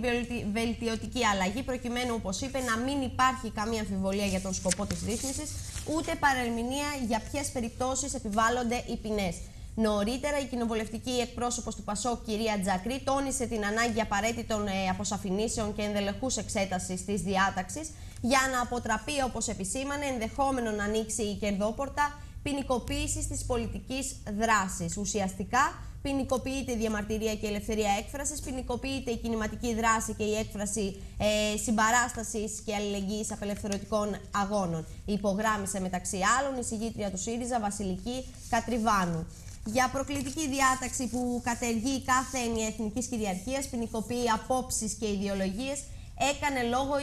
βελτιωτική αλλαγή, προκειμένου, όπως είπε, να μην υπάρχει καμία αμφιβολία για τον σκοπό της ρύθμισης, ούτε παρερμηνία για ποιες περιπτώσεις επιβάλλονται οι ποινές. Νωρίτερα, η κοινοβουλευτική εκπρόσωπος του ΠΑΣΟΚ, κυρία Τζακρή, τόνισε την ανάγκη απαραίτητων ε, αποσαφηνήσεων και ενδελεχούς εξέτασης της διάταξης για να αποτραπεί, όπως επισήμανε, ενδεχόμενο να ανοίξει η κερδόπορτα ποινικοποίησης της πολιτικής δράσης. Ουσιαστικά, ποινικοποιείται η διαμαρτυρία και η ελευθερία έκφρασης, ποινικοποιείται η κινηματική δράση και η έκφραση ε, συμπαράστασης και αλληλεγγύης απελευθερωτικών αγώνων. Υπογράμμισε μεταξύ άλλων η συγγήτρια του ΣΥΡΙΖΑ Βασιλική Κατριβάνου για προκλητική διάταξη που κατεργεί κάθε έννοια εθνικής κυριαρχίας, ποινικοποιεί απόψεις και ιδεολογίες, έκανε λόγο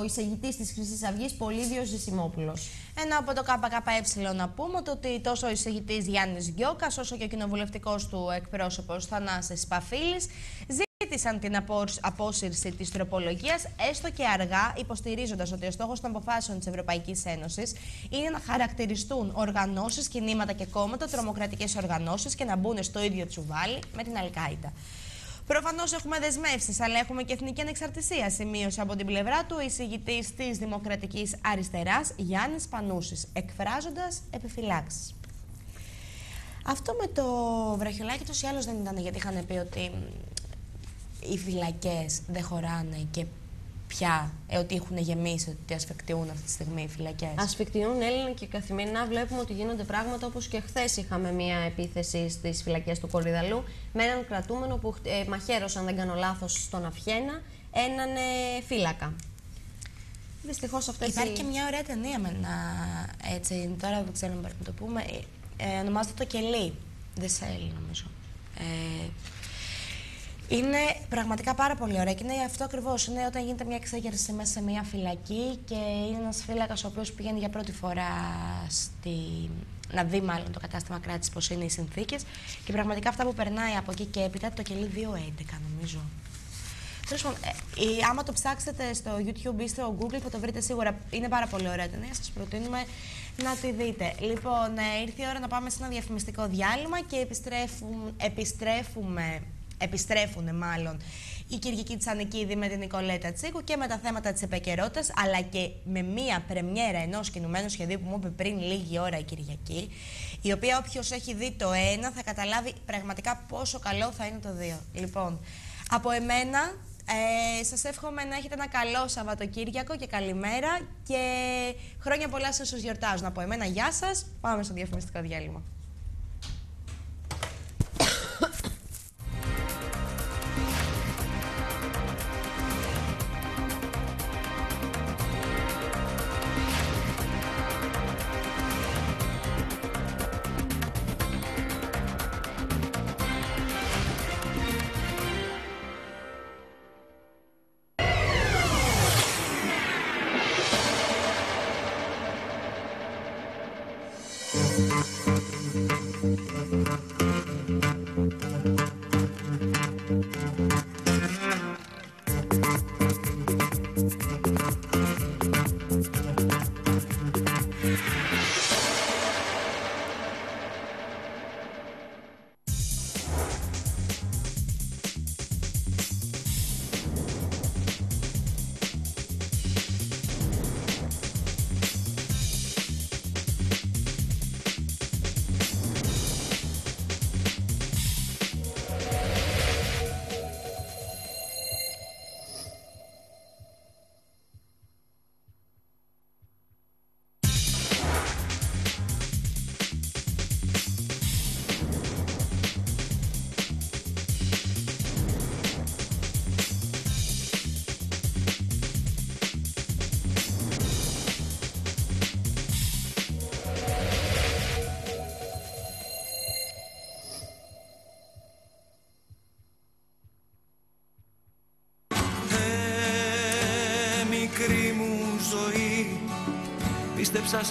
ο εισηγητής της Χρυσής Αυγής, Πολύδιος Ζησιμόπουλος. Ενώ από το ΚΚΕ να πούμε ότι τόσο ο εισηγητής Γιάννης Γκιόκας, όσο και ο κοινοβουλευτικός του εκπρόσωπος Θανάσης Παφίλης ζήτησαν την απόσυρση της τροπολογίας, έστω και αργά, υποστηρίζοντας ότι ο στόχος των αποφάσεων της Ευρωπαϊκής Ένωσης είναι να χαρακτηριστούν οργανώσεις, κινήματα και κόμματα, τρομοκρατικές οργανώσεις και να μπουν στο ίδιο τσουβάλι με την Αλκάιντα. Προφανώς έχουμε δεσμεύσεις, αλλά έχουμε και εθνική ανεξαρτησία, σημείωσε από την πλευρά του ο εισηγητής της Δημοκρατικής Αριστεράς Γιάννης Πανούσης, εκφράζοντας επιφυλάξεις. Αυτό με το βραχιολάκι τους ή άλλως δεν ήταν γιατί είχαν πει ότι οι φυλακές δεν χωράνε και πια ε, ότι έχουν γεμίσει, ότι ασφικτιούν αυτή τη στιγμή οι φυλακές. Ασφικτιούν Έλληνα και καθημερινά βλέπουμε ότι γίνονται πράγματα όπως και χθες είχαμε μία επίθεση στις φυλακές του Κορυδαλού με έναν κρατούμενο που ε, μαχαίρωσαν, δεν κάνω λάθος, στον Αφιένα, έναν ε, φύλακα. Δυστυχώς αυτές Υπάρχει και μια ωραία ταινία με ένα. Έτσι, τώρα δεν ξέρω να το πούμε. Ε, ονομάζεται Το Κελί. Δεν σε νομίζω. Ε, είναι πραγματικά πάρα πολύ ωραία και είναι αυτό ακριβώς. Είναι όταν γίνεται μια εξέγερση μέσα σε μια φυλακή και είναι ένας φύλακας ο οποίος πηγαίνει για πρώτη φορά στη... να δει μάλλον το κατάστημα κράτησης πώς είναι οι συνθήκες. Και πραγματικά αυτά που περνάει από εκεί και έπειτα το κελί 2.11 νομίζω. Τέλος πάντων, ε, άμα το ψάξετε στο YouTube ή στο Google θα το βρείτε σίγουρα. Είναι πάρα πολύ ωραία ταινία. Σας προτείνουμε να τη δείτε. Λοιπόν, ε, ήρθε η ώρα να πάμε σε ένα διαφημιστικό διάλειμμα και επιστρέφουμε επιστρέφουμε επιστρέφουν μάλλον η Κυριακή Τσανικίδη με την Νικολέτα Τσίκου και με τα θέματα της επικαιρότητας, αλλά και με μία πρεμιέρα ενός κινουμένου σχεδίου που μου είπε πριν λίγη ώρα η Κυριακή, η οποία όποιος έχει δει το ένα θα καταλάβει πραγματικά πόσο καλό θα είναι το δύο. Λοιπόν, από εμένα ε, σας εύχομαι να έχετε ένα καλό Σαββατοκύριακο και καλημέρα και χρόνια πολλά σε όσους γιορτάζουν. Από εμένα γεια σας, πάμε στο διαφημιστικό διάλειμμα.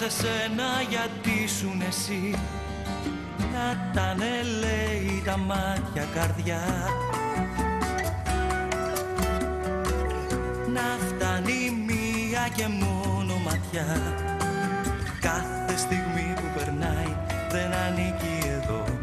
Σε σένα γιατί ήσουν εσύ. Να τα λέει τα μάτια καρδιά. Να φτάνει μία και μόνο ματιά. Κάθε στιγμή που περνάει δεν ανήκει εδώ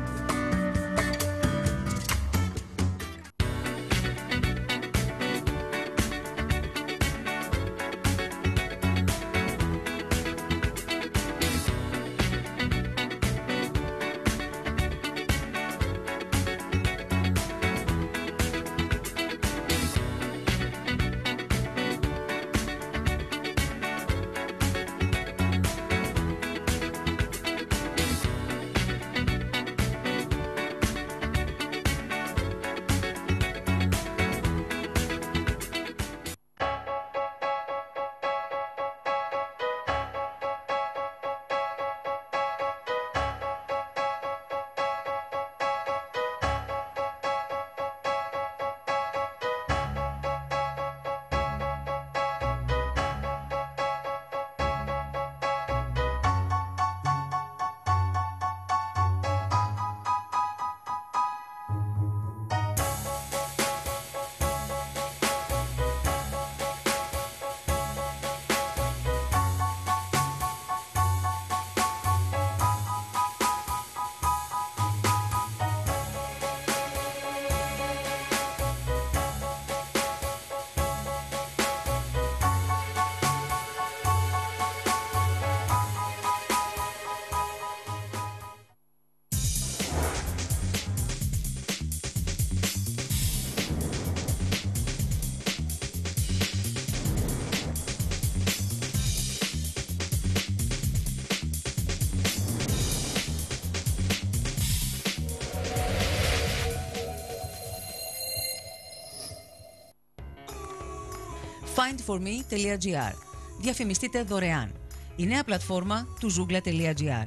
findforme.gr. Διαφημιστείτε δωρεάν. Η νέα πλατφόρμα του zoogla.gr.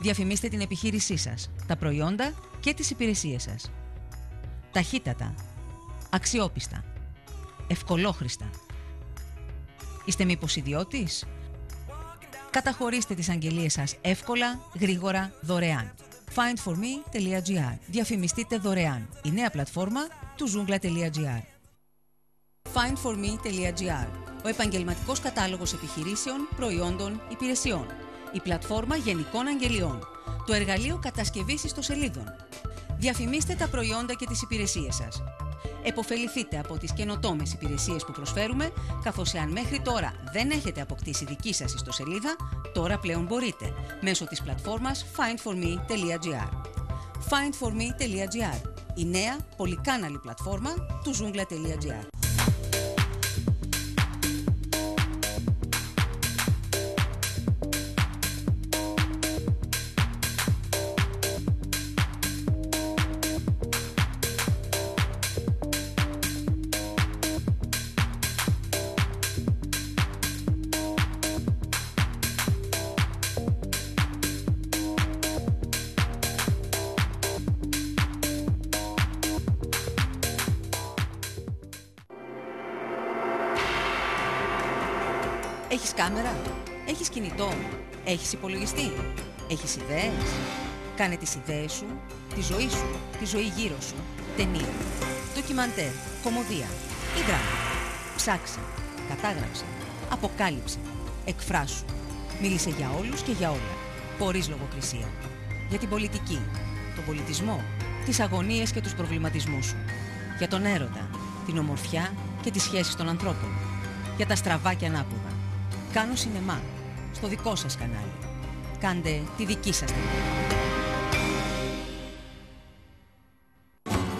Διαφημίστε την επιχείρησή σας, τα προϊόντα και τις υπηρεσίες σας. Ταχύτατα, αξιόπιστα, ευκολόχρηστα. Είστε μήπως ιδιώτης; Καταχωρήστε τις αγγελίες σας εύκολα, γρήγορα, δωρεάν. findforme.gr. Διαφημιστείτε δωρεάν. Η νέα πλατφόρμα του zoogla.gr. findforme.gr. Ο επαγγελματικός κατάλογος επιχειρήσεων, προϊόντων, υπηρεσιών. Η πλατφόρμα γενικών αγγελιών. Το εργαλείο κατασκευής ιστοσελίδων. Διαφημίστε τα προϊόντα και τις υπηρεσίες σας. Εποφεληθείτε από τις καινοτόμες υπηρεσίες που προσφέρουμε, καθώς εάν μέχρι τώρα δεν έχετε αποκτήσει δική σας ιστοσελίδα, τώρα πλέον μπορείτε, μέσω της πλατφόρμας findforme.gr. findforme.gr, η νέα πολυκάναλη πλατφόρμα του zoongla.gr. έχεις υπολογιστή, έχεις ιδέες; Κάνε τις ιδέες σου, τη ζωή σου, τη ζωή γύρω σου, ταινία, ντοκιμαντέρ, κομμωδία ή δράμα. Ψάξε, κατάγραψε, αποκάλυψε, εκφράσου. Μίλησε για όλους και για όλα, χωρίς λογοκρισία. Για την πολιτική, τον πολιτισμό, τις αγωνίες και τους προβληματισμούς σου. Για τον έρωτα, την ομορφιά και τις σχέσεις των ανθρώπων. Για τα στραβά και ανάποδα. Κάνω σινεμά στο δικό σας κανάλι. Κάντε τη δική σας ταινία.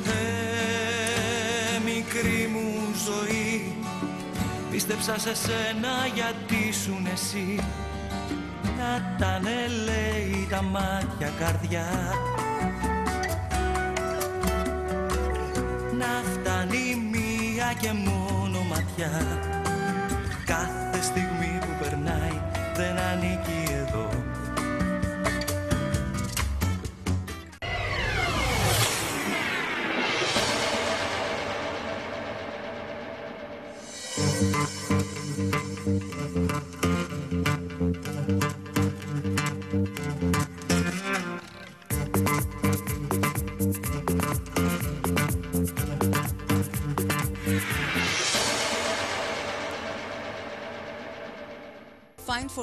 Ε, μικρή μου ζωή Πίστεψα σε σένα γιατί ήσουν εσύ Να τα λέει τα μάτια καρδιά Να φτάνει μία και μόνο ματιά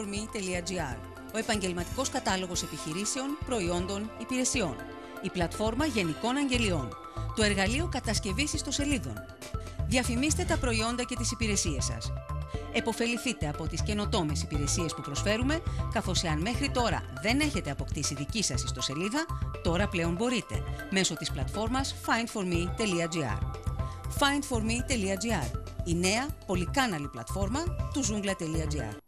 findforme.gr Ο επαγγελματικός κατάλογος επιχειρήσεων, προϊόντων, υπηρεσιών. Η πλατφόρμα γενικών αγγελιών. Το εργαλείο κατασκευής ιστοσελίδων. Διαφημίστε τα προϊόντα και τις υπηρεσίες σας. Εποφεληθείτε από τις καινοτόμες υπηρεσίες που προσφέρουμε, καθώς εάν μέχρι τώρα δεν έχετε αποκτήσει δική σας ιστοσελίδα, τώρα πλέον μπορείτε, μέσω της πλατφόρμας findforme.gr. findforme.gr, η νέα πολυκάναλη πλατφόρμα του zoongla.gr.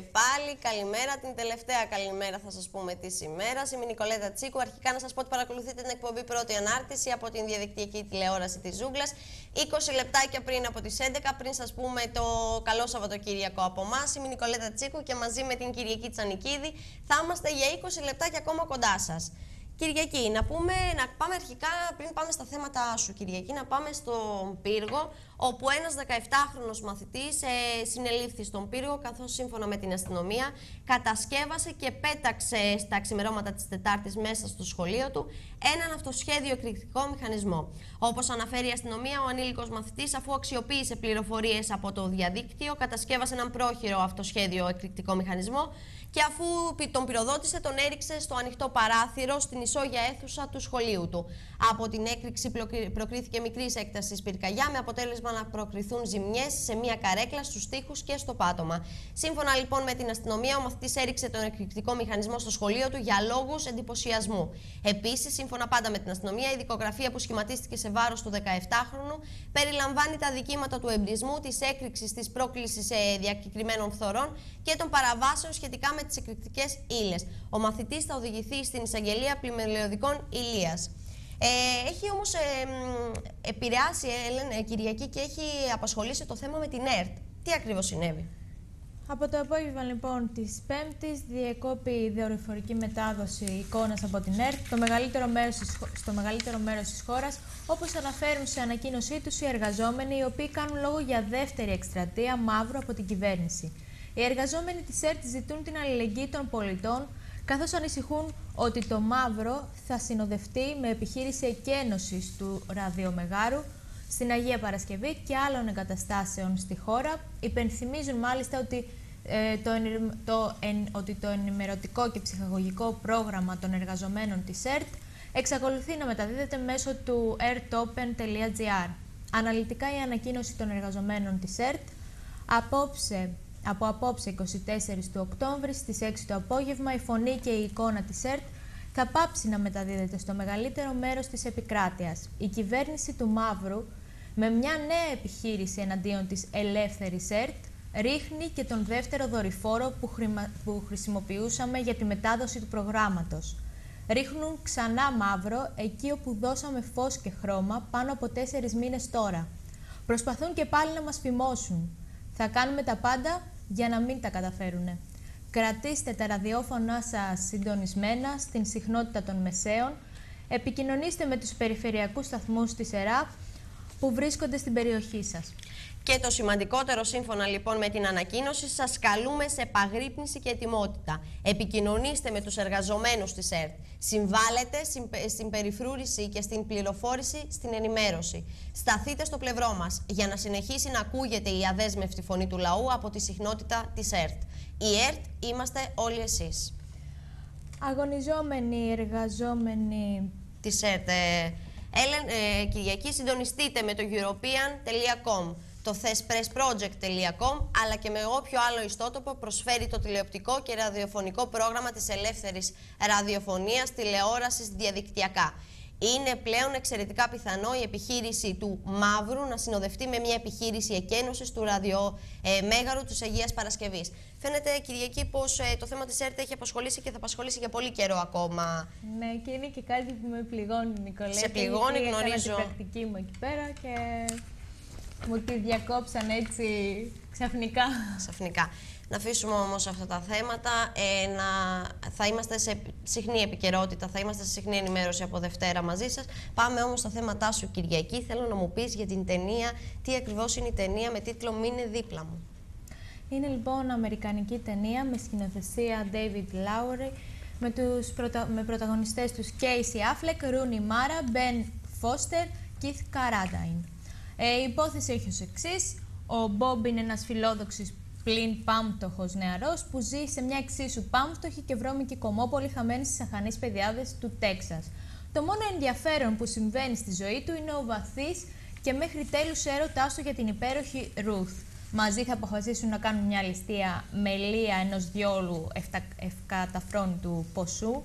και πάλι. Καλημέρα. Την τελευταία καλημέρα θα σας πούμε της ημέρας. Είμαι η Νικολέτα Τσίκου. Αρχικά να σας πω ότι παρακολουθείτε την εκπομπή πρώτη ανάρτηση από την διαδικτυακή τηλεόραση της Ζούγκλας. 20 λεπτάκια πριν από τις 11, πριν σας πούμε το καλό Σαββατοκύριακο από εμάς. Είμαι η Νικολέτα Τσίκου και μαζί με την Κυριακή Τσανικίδη θα είμαστε για 20 λεπτάκια ακόμα κοντά σας. Κυριακή, να, πούμε, να πάμε αρχικά, πριν πάμε στα θέματα σου Κυριακή, να πάμε στον πύργο, όπου ένας 17χρονος μαθητής ε, συνελήφθη στον πύργο, καθώς σύμφωνα με την αστυνομία κατασκεύασε και πέταξε στα ξημερώματα της Τετάρτης μέσα στο σχολείο του έναν αυτοσχέδιο εκρηκτικό μηχανισμό. Όπως αναφέρει η αστυνομία, ο ανήλικος μαθητής, αφού αξιοποίησε πληροφορίες από το διαδίκτυο, κατασκεύασε έναν πρόχειρο αυτοσχέδιο εκρηκτικό μηχανισμό και αφού τον πυροδότησε, τον έριξε στο ανοιχτό παράθυρο στην ισόγεια αίθουσα του σχολείου του. Από την έκρηξη προκρίθηκε μικρή έκταση πυρκαγιά, με αποτέλεσμα να προκριθούν ζημιές σε μία καρέκλα, στους τοίχους και στο πάτωμα. Σύμφωνα λοιπόν με την αστυνομία, ο μαθητής έριξε τον εκρηκτικό μηχανισμό στο σχολείο του για λόγους εντυπωσιασμού. Επίσης, σύμφωνα πάντα με την αστυνομία, η δικογραφία που σχηματίστηκε σε βάρος του 17χρονου περιλαμβάνει τα δικήματα του εμπρισμού, της έκρηξης της πρόκλησης διακεκριμένων φθορών και των παραβάσεων σχετικά με τις εκρηκτικές ύλες. Ο μαθητής θα οδηγηθεί στην εισαγγελία πλημελαιωδικών ηλία. Ε, έχει όμως ε, επηρεάσει, Έλεν, Κυριακή, και έχει απασχολήσει το θέμα με την ΕΡΤ. Τι ακριβώς συνέβη; Από το απόγευμα λοιπόν της Πέμπτης διεκόπη η δορυφορική μετάδοση εικόνας από την ΕΡΤ το μεγαλύτερο μέρος της, στο μεγαλύτερο μέρος της χώρας, όπως αναφέρουν σε ανακοίνωσή τους οι εργαζόμενοι, οι οποίοι κάνουν λόγο για δεύτερη εκστρατεία μαύρου από την κυβέρνηση. Οι εργαζόμενοι της ΕΡΤ ζητούν την αλληλεγγύη των πολιτών καθώς ανησυχούν ότι το μαύρο θα συνοδευτεί με επιχείρηση εκένωσης του ραδιομεγάρου στην Αγία Παρασκευή και άλλων εγκαταστάσεων στη χώρα. Υπενθυμίζουν μάλιστα ότι, ε, το, ενη- το, εν- ότι το ενημερωτικό και ψυχαγωγικό πρόγραμμα των εργαζομένων της ΕΡΤ εξακολουθεί να μεταδίδεται μέσω του ertopen.gr. Αναλυτικά η ανακοίνωση των εργαζομένων της ΕΡΤ απόψε, από απόψε 24 του Οκτώβρη στις 6 το απόγευμα η φωνή και η εικόνα της ΕΡΤ θα πάψει να μεταδίδεται στο μεγαλύτερο μέρος της επικράτειας. Η κυβέρνηση του Μαύρου με μια νέα επιχείρηση εναντίον της ελεύθερης ΕΡΤ ρίχνει και τον δεύτερο δορυφόρο που, χρημα- που χρησιμοποιούσαμε για τη μετάδοση του προγράμματος. Ρίχνουν ξανά μαύρο εκεί όπου δώσαμε φως και χρώμα πάνω από τέσσερις μήνες τώρα. Προσπαθούν και πάλι να μας φημώσουν. Θα κάνουμε τα πάντα για να μην τα καταφέρουνε. Κρατήστε τα ραδιόφωνα σας συντονισμένα στην συχνότητα των μεσαίων. Επικοινωνήστε με τους περιφερειακούς σταθμούς της ΕΡΑΠ που βρίσκονται στην περιοχή σας. Και το σημαντικότερο σύμφωνα λοιπόν με την ανακοίνωση σας καλούμε σε επαγρύπνηση και ετοιμότητα. Επικοινωνήστε με τους εργαζομένους της ΕΡΤ. Συμβάλλετε στην πε- στην περιφρούρηση και στην πληροφόρηση στην ενημέρωση. Σταθείτε στο πλευρό μας για να συνεχίσει να ακούγεται η αδέσμευτη φωνή του λαού από τη συχνότητα της ΕΡΤ. Η ΕΡΤ είμαστε όλοι εσείς. Αγωνιζόμενοι, εργαζόμενοι, της ΕΡΤ. Ε, Έλεν, ε, Κυριακή, συντονιστείτε με το european.com, το thespressproject.com, αλλά και με όποιο άλλο ιστότοπο προσφέρει το τηλεοπτικό και ραδιοφωνικό πρόγραμμα της ελεύθερης ραδιοφωνίας, τηλεόρασης διαδικτυακά. Είναι πλέον εξαιρετικά πιθανό η επιχείρηση του Μαύρου να συνοδευτεί με μια επιχείρηση εκένωσης του ραδιομέγαρου της Αγίας Παρασκευής. Φαίνεται, Κυριακή, πως ε, το θέμα της ΕΡΤ έχει απασχολήσει και θα απασχολήσει για πολύ καιρό ακόμα. Ναι, και είναι και κάτι που με πληγώνει, Νικολέτη. Σε πληγώνει, γιατί έκανα γνωρίζω. την πρακτική μου εκεί πέρα και μου τη διακόψαν έτσι ξαφνικά. Ξαφνικά. Να αφήσουμε όμως αυτά τα θέματα, ε, να... θα είμαστε σε συχνή επικαιρότητα, θα είμαστε σε συχνή ενημέρωση από Δευτέρα μαζί σας. Πάμε όμως στα θέματά σου Κυριακή. Θέλω να μου πεις για την ταινία, τι ακριβώς είναι η ταινία με τίτλο «Μείνε δίπλα μου». Είναι λοιπόν αμερικανική ταινία με σκηνοθεσία David Lowery με, τους πρωτα... με πρωταγωνιστές τους Casey Affleck, Rooney Mara, Ben Foster, Keith Carradine. Ε, η υπόθεση έχει ως εξής. Ο Bob είναι ένας φιλόδοξος πλην πάμπτωχος νεαρός που ζει σε μια εξίσου πάμπτωχη και βρώμικη κομμόπολη χαμένη στις αχανείς παιδιάδες του Τέξας. Το μόνο ενδιαφέρον που συμβαίνει στη ζωή του είναι ο βαθύς και μέχρι τέλους έρωτάς του για την υπέροχη Ruth. Μαζί θα αποφασίσουν να κάνουν μια ληστεία μελία ενός διόλου ευκαταφρόνητου ποσού.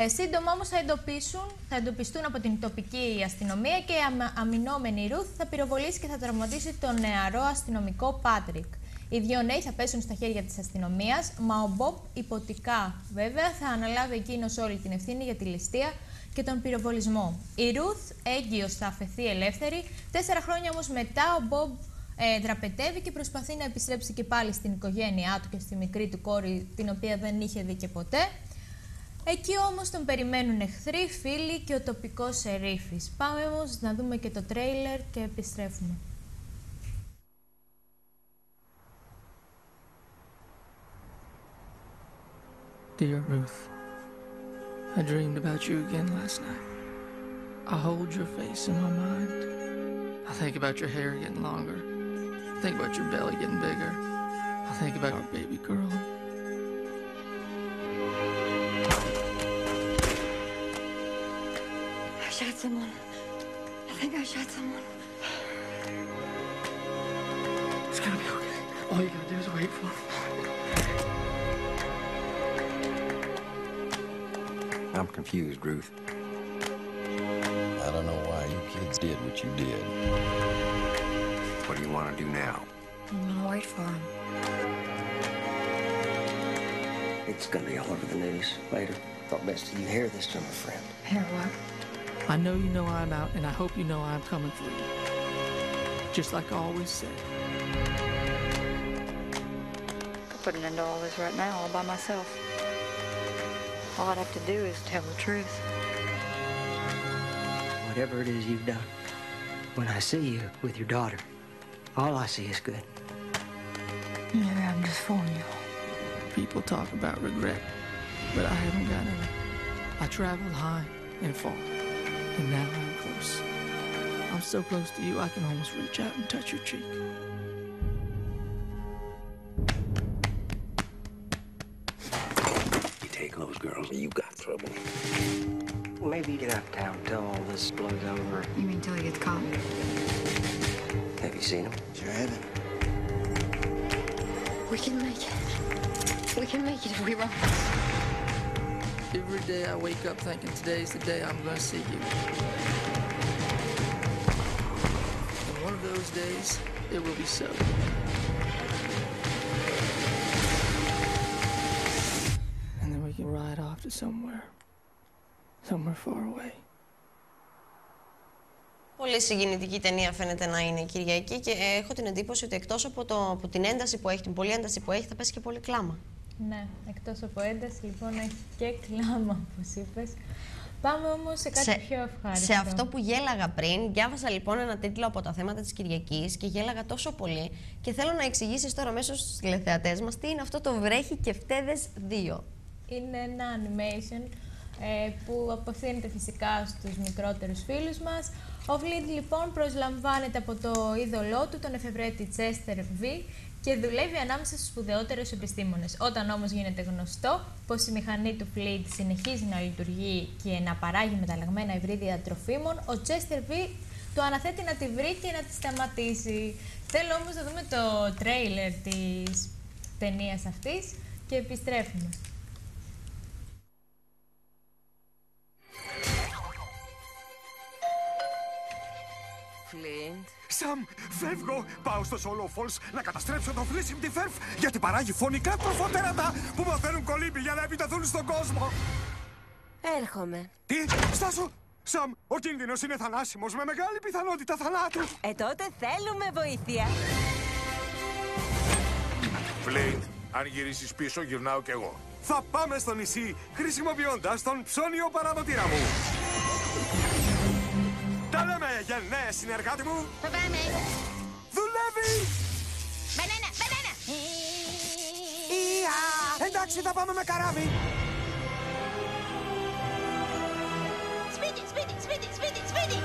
Ε, σύντομα όμως θα, εντοπίσουν, θα εντοπιστούν από την τοπική αστυνομία και η αμα- αμυνόμενη Ruth θα πυροβολήσει και θα τραυματίσει τον νεαρό αστυνομικό Πάτρικ. Οι δύο νέοι θα πέσουν στα χέρια της αστυνομίας, μα ο Μπομπ υποτικά βέβαια θα αναλάβει εκείνος όλη την ευθύνη για τη ληστεία και τον πυροβολισμό. Η Ruth έγκυος θα αφαιθεί ελεύθερη. Τέσσερα χρόνια όμως μετά ο Μπομπ ε, δραπετεύει και προσπαθεί να επιστρέψει και πάλι στην οικογένειά του και στη μικρή του κόρη, την οποία δεν είχε δει και ποτέ. Εκεί όμως τον περιμένουν εχθροί, φίλοι και ο τοπικός σερίφης. Πάμε όμως να δούμε και το τρέιλερ και επιστρέφουμε. Dear Ruth, I dreamed about you again last night. I hold your face in my mind. I think about your hair getting longer. I think about your belly getting bigger. I think about our baby girl. Shot someone. I think I shot someone. It's gonna be okay. All you gotta do is wait for it. I'm confused, Ruth. I don't know why you kids did what you did. What do you want to do now? I'm gonna wait for him. It's gonna be all over the news later. Thought best you hear this from a friend. Hear what? I know you know I'm out, and I hope you know I'm coming for you. Just like I always said. I'll put an end to all this right now, all by myself. All I'd have to do is tell the truth. Whatever it is you've done, when I see you with your daughter, all I see is good. Maybe I'm just fooling you. People talk about regret. but I haven't got any. I traveled high and far, and now I'm close. I'm so close to you, I can almost reach out and touch your cheek. You take those girls, you got trouble. Maybe you get out of town till all this blows over. You mean till he gets caught? Have you seen him? Sure haven't. We can make it. We can make it if we run. Every day I wake up thinking today's the day I'm gonna see you. And one of those days, it will be so. And then we can ride off to somewhere. Somewhere far away. Πολύ συγκινητική ταινία φαίνεται να είναι η Κυριακή και ε, έχω την εντύπωση ότι εκτός από, το, από την ένταση που έχει, την πολλή ένταση που έχει, θα πέσει και πολύ κλάμα. Ναι, εκτός από ένταση λοιπόν έχει και κλάμα όπως είπες. Πάμε όμως σε κάτι πιο ευχάριστο. Σε αυτό που γέλαγα πριν, διάβασα λοιπόν ένα τίτλο από τα θέματα της Κυριακής και γέλαγα τόσο πολύ και θέλω να εξηγήσεις τώρα μέσω στους τηλεθεατές μας τι είναι αυτό το Βρέχει και Φτέδες 2. Είναι ένα animation ε, που απευθύνεται φυσικά στους μικρότερους φίλους μας. Ο Φλίντ λοιπόν προσλαμβάνεται από το είδωλό του, τον εφευρέτη Τσέστερ Β και δουλεύει ανάμεσα στους σπουδαιότερους επιστήμονες. Όταν όμως γίνεται γνωστό πως η μηχανή του Φλίντ συνεχίζει να λειτουργεί και να παράγει μεταλλαγμένα υβρίδια τροφίμων, ο Τσέστερ Β του αναθέτει να τη βρει και να τη σταματήσει. Θέλω όμως να δούμε το τρέιλερ της ταινίας αυτής και επιστρέφουμε. Φλίντ. Σαμ, φεύγω. Πάω στο Solo Falls να καταστρέψω το Flissim τη Φερφ γιατί παράγει φωνικά τροφοτέρατα που μαθαίνουν κολύμπη για να επιταθούν στον κόσμο. Έρχομαι. Τι, στάσου. Σαμ, ο κίνδυνος είναι θανάσιμος με μεγάλη πιθανότητα θανάτου. Ε, τότε θέλουμε βοήθεια. Φλίντ, αν γυρίσεις πίσω γυρνάω κι εγώ. Θα πάμε στο νησί χρησιμοποιώντας τον ψώνιο παραδοτήρα μου. Τα λέμε, γενναίε συνεργάτη μου. Θα πάμε. Δουλεύει! Μπανάνα, μπανάνα. Ια! Εντάξει, θα πάμε με καράβι. Σπίτι, σπίτι, σπίτι, σπίτι, σπίτι.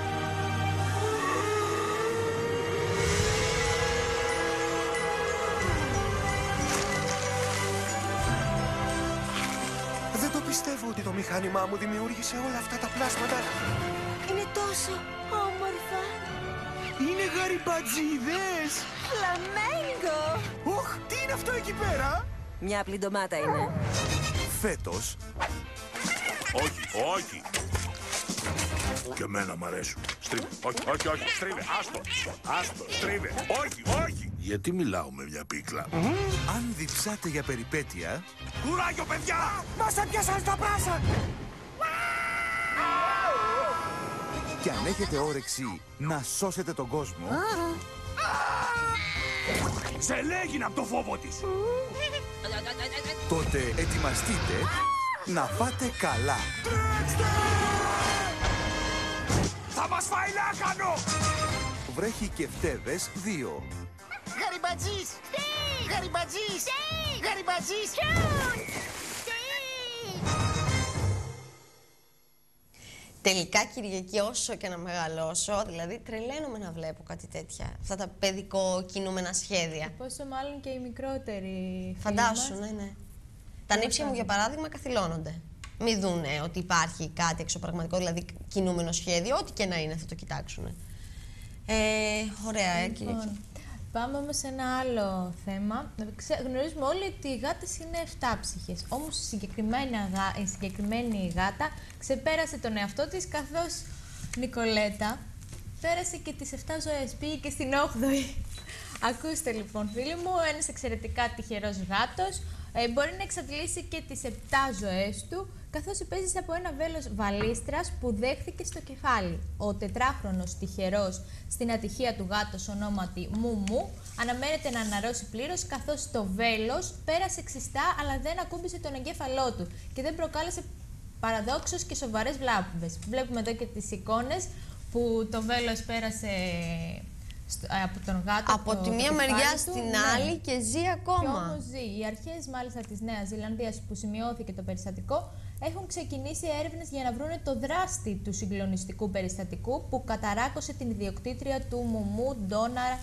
Δεν το πιστεύω ότι το μηχάνημά μου δημιούργησε όλα αυτά τα πλάσματα. Είναι τόσο όμορφα. Είναι γαριμπατζίδες! Φλαμέγκο. Οχ, τι είναι αυτό εκεί πέρα! Μια απλή ντομάτα είναι. Φέτος... Όχι, όχι! Και εμένα μ' αρέσουν. Στρίβε. Όχι, όχι, όχι. Στρίβε. Άστο. Άστο. Στρίβε. Όχι, όχι. Γιατί μιλάω με μια πίκλα; Αν διψάτε για περιπέτεια... Κουράγιο, παιδιά! Μας έπιασαν στα πράσα! Και αν έχετε όρεξη να σώσετε τον κόσμο... Σε λέγει από το φόβο της! Τότε ετοιμαστείτε να φάτε καλά. Θα μας φάει λάκανο! Βρέχει και φτέβες 2. Γαριμπατζής. Γαριμπατζής. Γαριμπατζής. Τελικά Κυριακή όσο και να μεγαλώσω, δηλαδή τρελαίνομαι να βλέπω κάτι τέτοια. Αυτά τα παιδικό κινούμενα σχέδια. Πόσο μάλλον και οι μικρότεροι φίλοι Φαντάσου, μας. ναι, ναι. Τα νύψια μου, για παράδειγμα, καθυλώνονται. Μη δούνε ότι υπάρχει κάτι εξωπραγματικό, δηλαδή κινούμενο σχέδιο, ό,τι και να είναι θα το κοιτάξουν. Ε, ωραία, ε, Λοιπόν, Κυριακή. Πάμε όμως σε ένα άλλο θέμα. Ξε- Γνωρίζουμε όλοι ότι οι γάτες είναι 7 ψυχές. Όμως η συγκεκριμένη, αγα- η συγκεκριμένη γάτα ξεπέρασε τον εαυτό της καθώς Νικολέτα πέρασε και τις 7 ζωές. Πήγε και στην 8η. [laughs] Ακούστε λοιπόν φίλοι μου, ένας εξαιρετικά τυχερός γάτος ε, μπορεί να εξαντλήσει και τις 7 ζωές του καθώς υπέζησε από ένα βέλος βαλίστρας που δέχθηκε στο κεφάλι. Ο τετράχρονος τυχερός στην ατυχία του γάτος ονόματι Μουμου αναμένεται να αναρρώσει πλήρως καθώς το βέλος πέρασε ξιστά αλλά δεν ακούμπησε τον εγκέφαλό του και δεν προκάλεσε παραδόξως και σοβαρές βλάβες. Βλέπουμε εδώ και τις εικόνες που το βέλος πέρασε στο- ε, από τον γάτο Από το- τη το μία κεφάλι μεριά του, στην ναι. άλλη και ζει ακόμα. Και όμως ζει. Οι αρχές μάλιστα της Νέας Ζηλανδίας που σημειώθηκε το περιστατικό έχουν ξεκινήσει έρευνες για να βρούνε το δράστη του συγκλονιστικού περιστατικού που καταράκωσε την ιδιοκτήτρια του Μουμού Ντόνα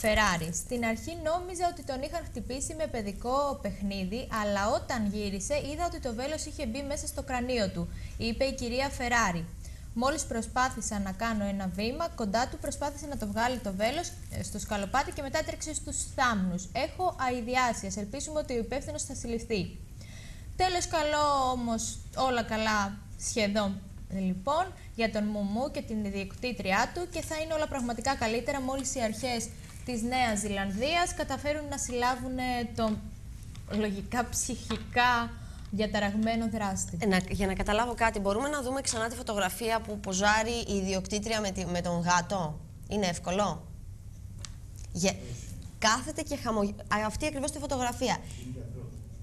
Φεράρι. Στην αρχή νόμιζα ότι τον είχαν χτυπήσει με παιδικό παιχνίδι, αλλά όταν γύρισε είδα ότι το βέλος είχε μπει μέσα στο κρανίο του, είπε η κυρία Φεράρι. Μόλις προσπάθησα να κάνω ένα βήμα, κοντά του προσπάθησε να το βγάλει το βέλος ε, στο σκαλοπάτι και μετά τρέξε στους θάμνους. Έχω αηδιάσιας, ελπίζουμε ότι ο υπεύθυνος θα συλληφθεί. Τέλος καλό όμως, όλα καλά σχεδόν ε, λοιπόν για τον Μουμού και την ιδιοκτήτριά του και θα είναι όλα πραγματικά καλύτερα μόλις οι αρχές της Νέας Ζηλανδίας καταφέρουν να συλλάβουν ε, τον λογικά ψυχικά διαταραγμένο δράστη. Ε, να- για να καταλάβω κάτι, μπορούμε να δούμε ξανά τη φωτογραφία που ποζάρει η ιδιοκτήτρια με, τη- με τον γάτο; Είναι εύκολο; Γε- Κάθεται και χαμογελάει. Αυτή ακριβώς τη φωτογραφία.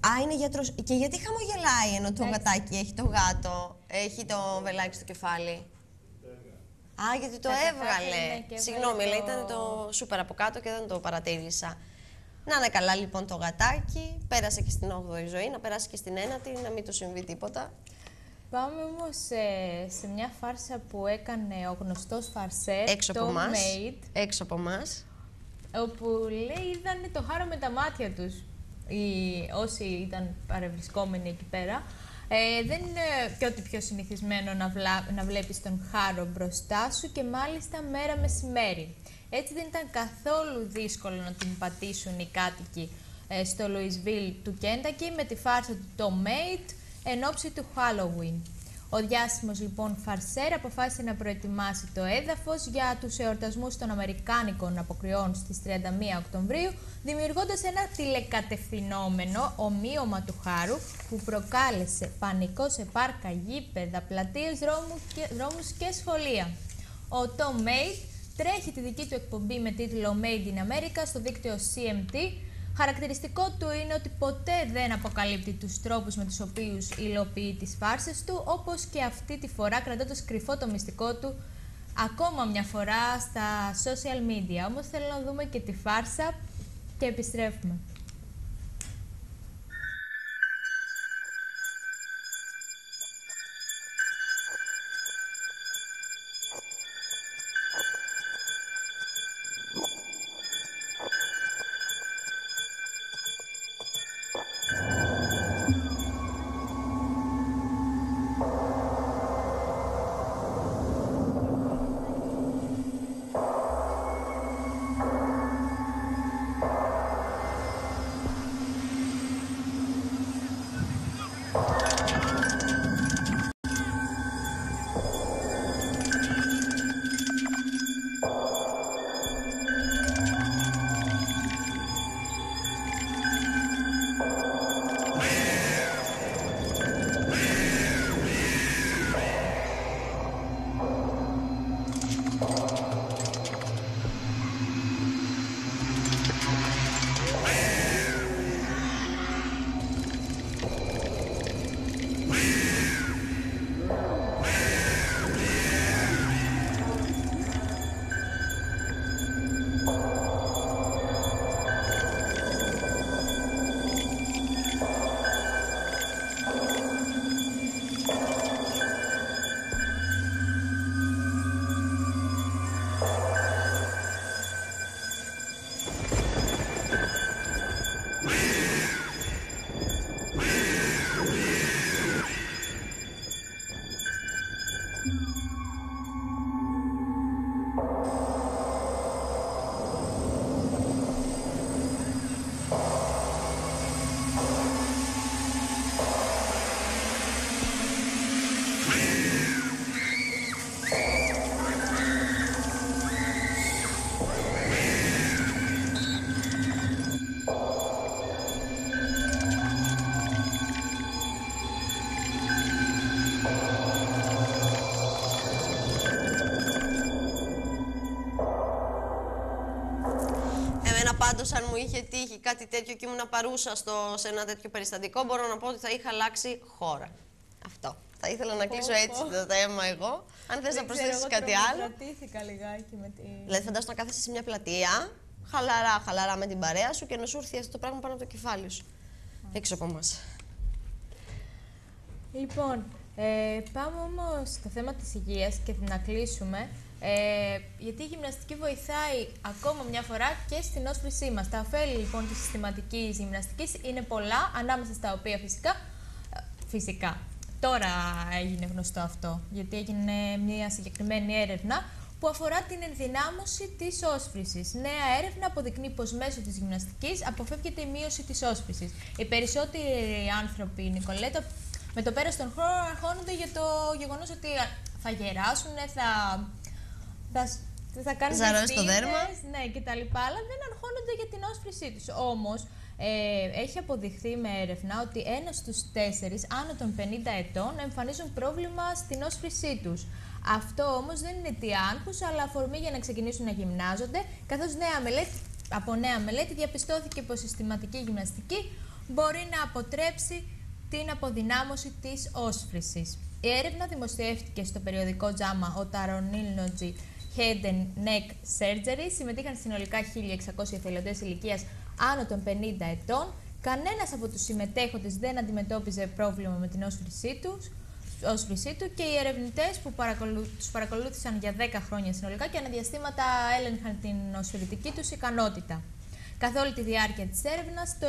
Α, είναι γιατρός. Και γιατί χαμογελάει ενώ το γατάκι έχει το γάτο, έχει το βελάκι στο κεφάλι; Α, γιατί το Καταφέρει, έβγαλε. ναι, και Συγγνώμη, έβγαλε αλλά το- ήταν το σούπερ από κάτω και δεν το παρατήρησα. Να είναι καλά λοιπόν το γατάκι. Πέρασε και στην 8η ζωή, να περάσει και στην 9η, να μην του συμβεί τίποτα. Πάμε όμως ε, σε μια φάρσα που έκανε ο γνωστός φαρσέρ, Έξω από Tom εμάς. Maid, Έξω από εμάς. όπου λέει είδανε το χάρο με τα μάτια τους οι, όσοι ήταν παρευρισκόμενοι εκεί πέρα. Ε, δεν είναι και ό,τι πιο συνηθισμένο να, βλά, να βλέπεις τον χάρο μπροστά σου και μάλιστα μέρα μεσημέρι. Έτσι δεν ήταν καθόλου δύσκολο να την πατήσουν οι κάτοικοι ε, στο Louisville του Κέντακι με τη φάρσα του Tom Maid εν ώψη του Halloween. Ο διάσημος λοιπόν Φαρσέρ αποφάσισε να προετοιμάσει το έδαφος για τους εορτασμούς των Αμερικάνικων αποκριών στις 31 Οκτωβρίου, δημιουργώντας ένα τηλεκατευθυνόμενο ομοίωμα του χάρου που προκάλεσε πανικό σε πάρκα, γήπεδα, πλατείες, δρόμου και, δρόμους και σχολεία. Ο Tom Maid τρέχει τη δική του εκπομπή με τίτλο Made in America στο δίκτυο CMT. Χαρακτηριστικό του είναι ότι ποτέ δεν αποκαλύπτει τους τρόπους με τους οποίους υλοποιεί τις φάρσες του, όπως και αυτή τη φορά κρατώντας κρυφό το μυστικό του ακόμα μια φορά στα social media. Όμως θέλω να δούμε και τη φάρσα και επιστρέφουμε. Είχε τύχει κάτι τέτοιο και ήμουν παρούσα στο, σε ένα τέτοιο περιστατικό μπορώ να πω ότι θα είχα αλλάξει χώρα. Αυτό. Θα ήθελα να κλείσω έτσι το θέμα εγώ. Αν θες να προσθέσεις κάτι άλλο. Κρατήθηκα λιγάκι με τη... Δηλαδή, φαντάσου να κάθεσαι σε μια πλατεία, χαλαρά, χαλαρά με την παρέα σου και να σου έρθει αυτό το πράγμα πάνω από το κεφάλι σου. Έξω από μας. Λοιπόν, ε, πάμε όμως στο θέμα της υγείας και να κλείσουμε. Ε, γιατί η γυμναστική βοηθάει ακόμα μια φορά και στην όσφρησή μας. Τα ωφέλη λοιπόν της συστηματικής γυμναστικής είναι πολλά, ανάμεσα στα οποία φυσικά, ε, φυσικά, τώρα έγινε γνωστό αυτό, γιατί έγινε μια συγκεκριμένη έρευνα που αφορά την ενδυνάμωση της όσφρησης. Νέα έρευνα αποδεικνύει πως μέσω της γυμναστικής αποφεύγεται η μείωση της όσφρησης. Οι περισσότεροι άνθρωποι, Νικολέτα, με το πέρας των χρόνων αρχώνονται για το γεγονός ότι θα γεράσουν, θα, θα, θα κάνουν Ζαρώσει το δεσμίδες, δέρμα. Ναι, και τα λοιπά, αλλά δεν αρχώνονται για την όσφρησή τους. Όμως, ε, έχει αποδειχθεί με έρευνα ότι ένας στους τέσσερις άνω των 50 ετών εμφανίζουν πρόβλημα στην όσφρησή τους. Αυτό όμως δεν είναι τι άγχους, αλλά αφορμή για να ξεκινήσουν να γυμνάζονται, καθώς νέα μελέτη, από νέα μελέτη διαπιστώθηκε πως η συστηματική γυμναστική μπορεί να αποτρέψει την αποδυνάμωση της όσφρησης. Η έρευνα δημοσιεύτηκε στο περιοδικό JAMA Otaronilnogy Head and Neck Surgery. Συμμετείχαν συνολικά 1.600 εθελοντές ηλικίας άνω των 50 ετών. Κανένας από τους συμμετέχοντες δεν αντιμετώπιζε πρόβλημα με την όσφρησή τους, όσφρησή του και οι ερευνητές που παρακολου... τους παρακολούθησαν για 10 χρόνια συνολικά και αναδιαστήματα έλεγχαν την οσφαιρητική τους ικανότητα. Καθ' όλη τη διάρκεια της έρευνας, το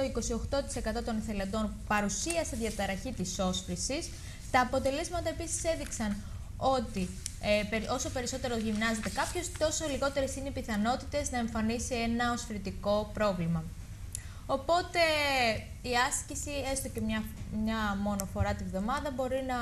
28% των εθελοντών παρουσίασε διαταραχή της όσφρησης. Τα αποτελέσματα επίσης έδειξαν ότι ε, περι- όσο περισσότερο γυμνάζεται κάποιος, τόσο λιγότερες είναι οι πιθανότητες να εμφανίσει ένα οσφαιρητικό πρόβλημα. Οπότε η άσκηση, έστω και μια, μια μόνο φορά τη βδομάδα, μπορεί να,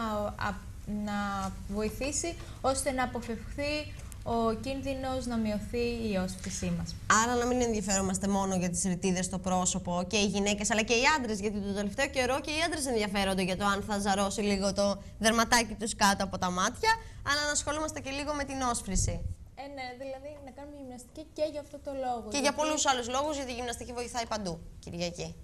α- να βοηθήσει ώστε να αποφευχθεί ο κίνδυνος να μειωθεί η όσφρησή μας. Άρα να μην ενδιαφέρομαστε μόνο για τις ρητίδες στο πρόσωπο και οι γυναίκες αλλά και οι άντρες γιατί το τελευταίο καιρό και οι άντρες ενδιαφέρονται για το αν θα ζαρώσει λίγο το δερματάκι τους κάτω από τα μάτια αλλά να ασχολούμαστε και λίγο με την όσφρηση. Ε, ναι, δηλαδή να κάνουμε γυμναστική και για αυτό το λόγο. Και για πολλούς άλλους λόγους γιατί η γυμναστική βοηθάει παντού, Κυριακή.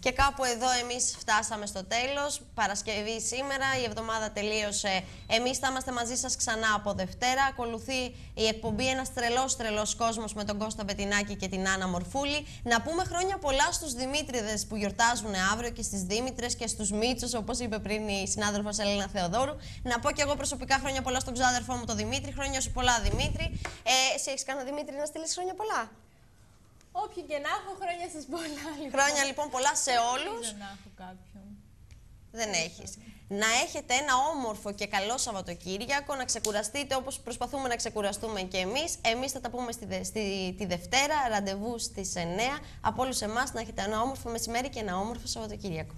Και κάπου εδώ εμείς φτάσαμε στο τέλος. Παρασκευή σήμερα, η εβδομάδα τελείωσε. Εμείς θα είμαστε μαζί σας ξανά από Δευτέρα. Ακολουθεί η εκπομπή ένας τρελός τρελός κόσμος με τον Κώστα Βετινάκη και την Άννα Μορφούλη. Να πούμε χρόνια πολλά στους Δημήτριδες που γιορτάζουν αύριο και στις Δήμητρες και στους Μίτσους, όπως είπε πριν η συνάδελφος Ελένα Θεοδόρου. Να πω και εγώ προσωπικά χρόνια πολλά στον ξάδερφό μου τον Δημήτρη. Χρόνια σου πολλά Δημήτρη. Ε, εσύ έχεις κανένα Δημήτρη να στείλεις χρόνια πολλά; Όποιοι και να έχω, χρόνια σας πολλά. Λοιπόν. Χρόνια λοιπόν πολλά σε όλους. Δεν έχω κάποιον. Δεν έχεις. Να έχετε ένα όμορφο και καλό Σαββατοκύριακο, να ξεκουραστείτε όπως προσπαθούμε να ξεκουραστούμε και εμείς. Εμείς θα τα πούμε στη, στη, τη Δευτέρα, ραντεβού στις 9. Από όλους εμάς να έχετε ένα όμορφο μεσημέρι και ένα όμορφο Σαββατοκύριακο.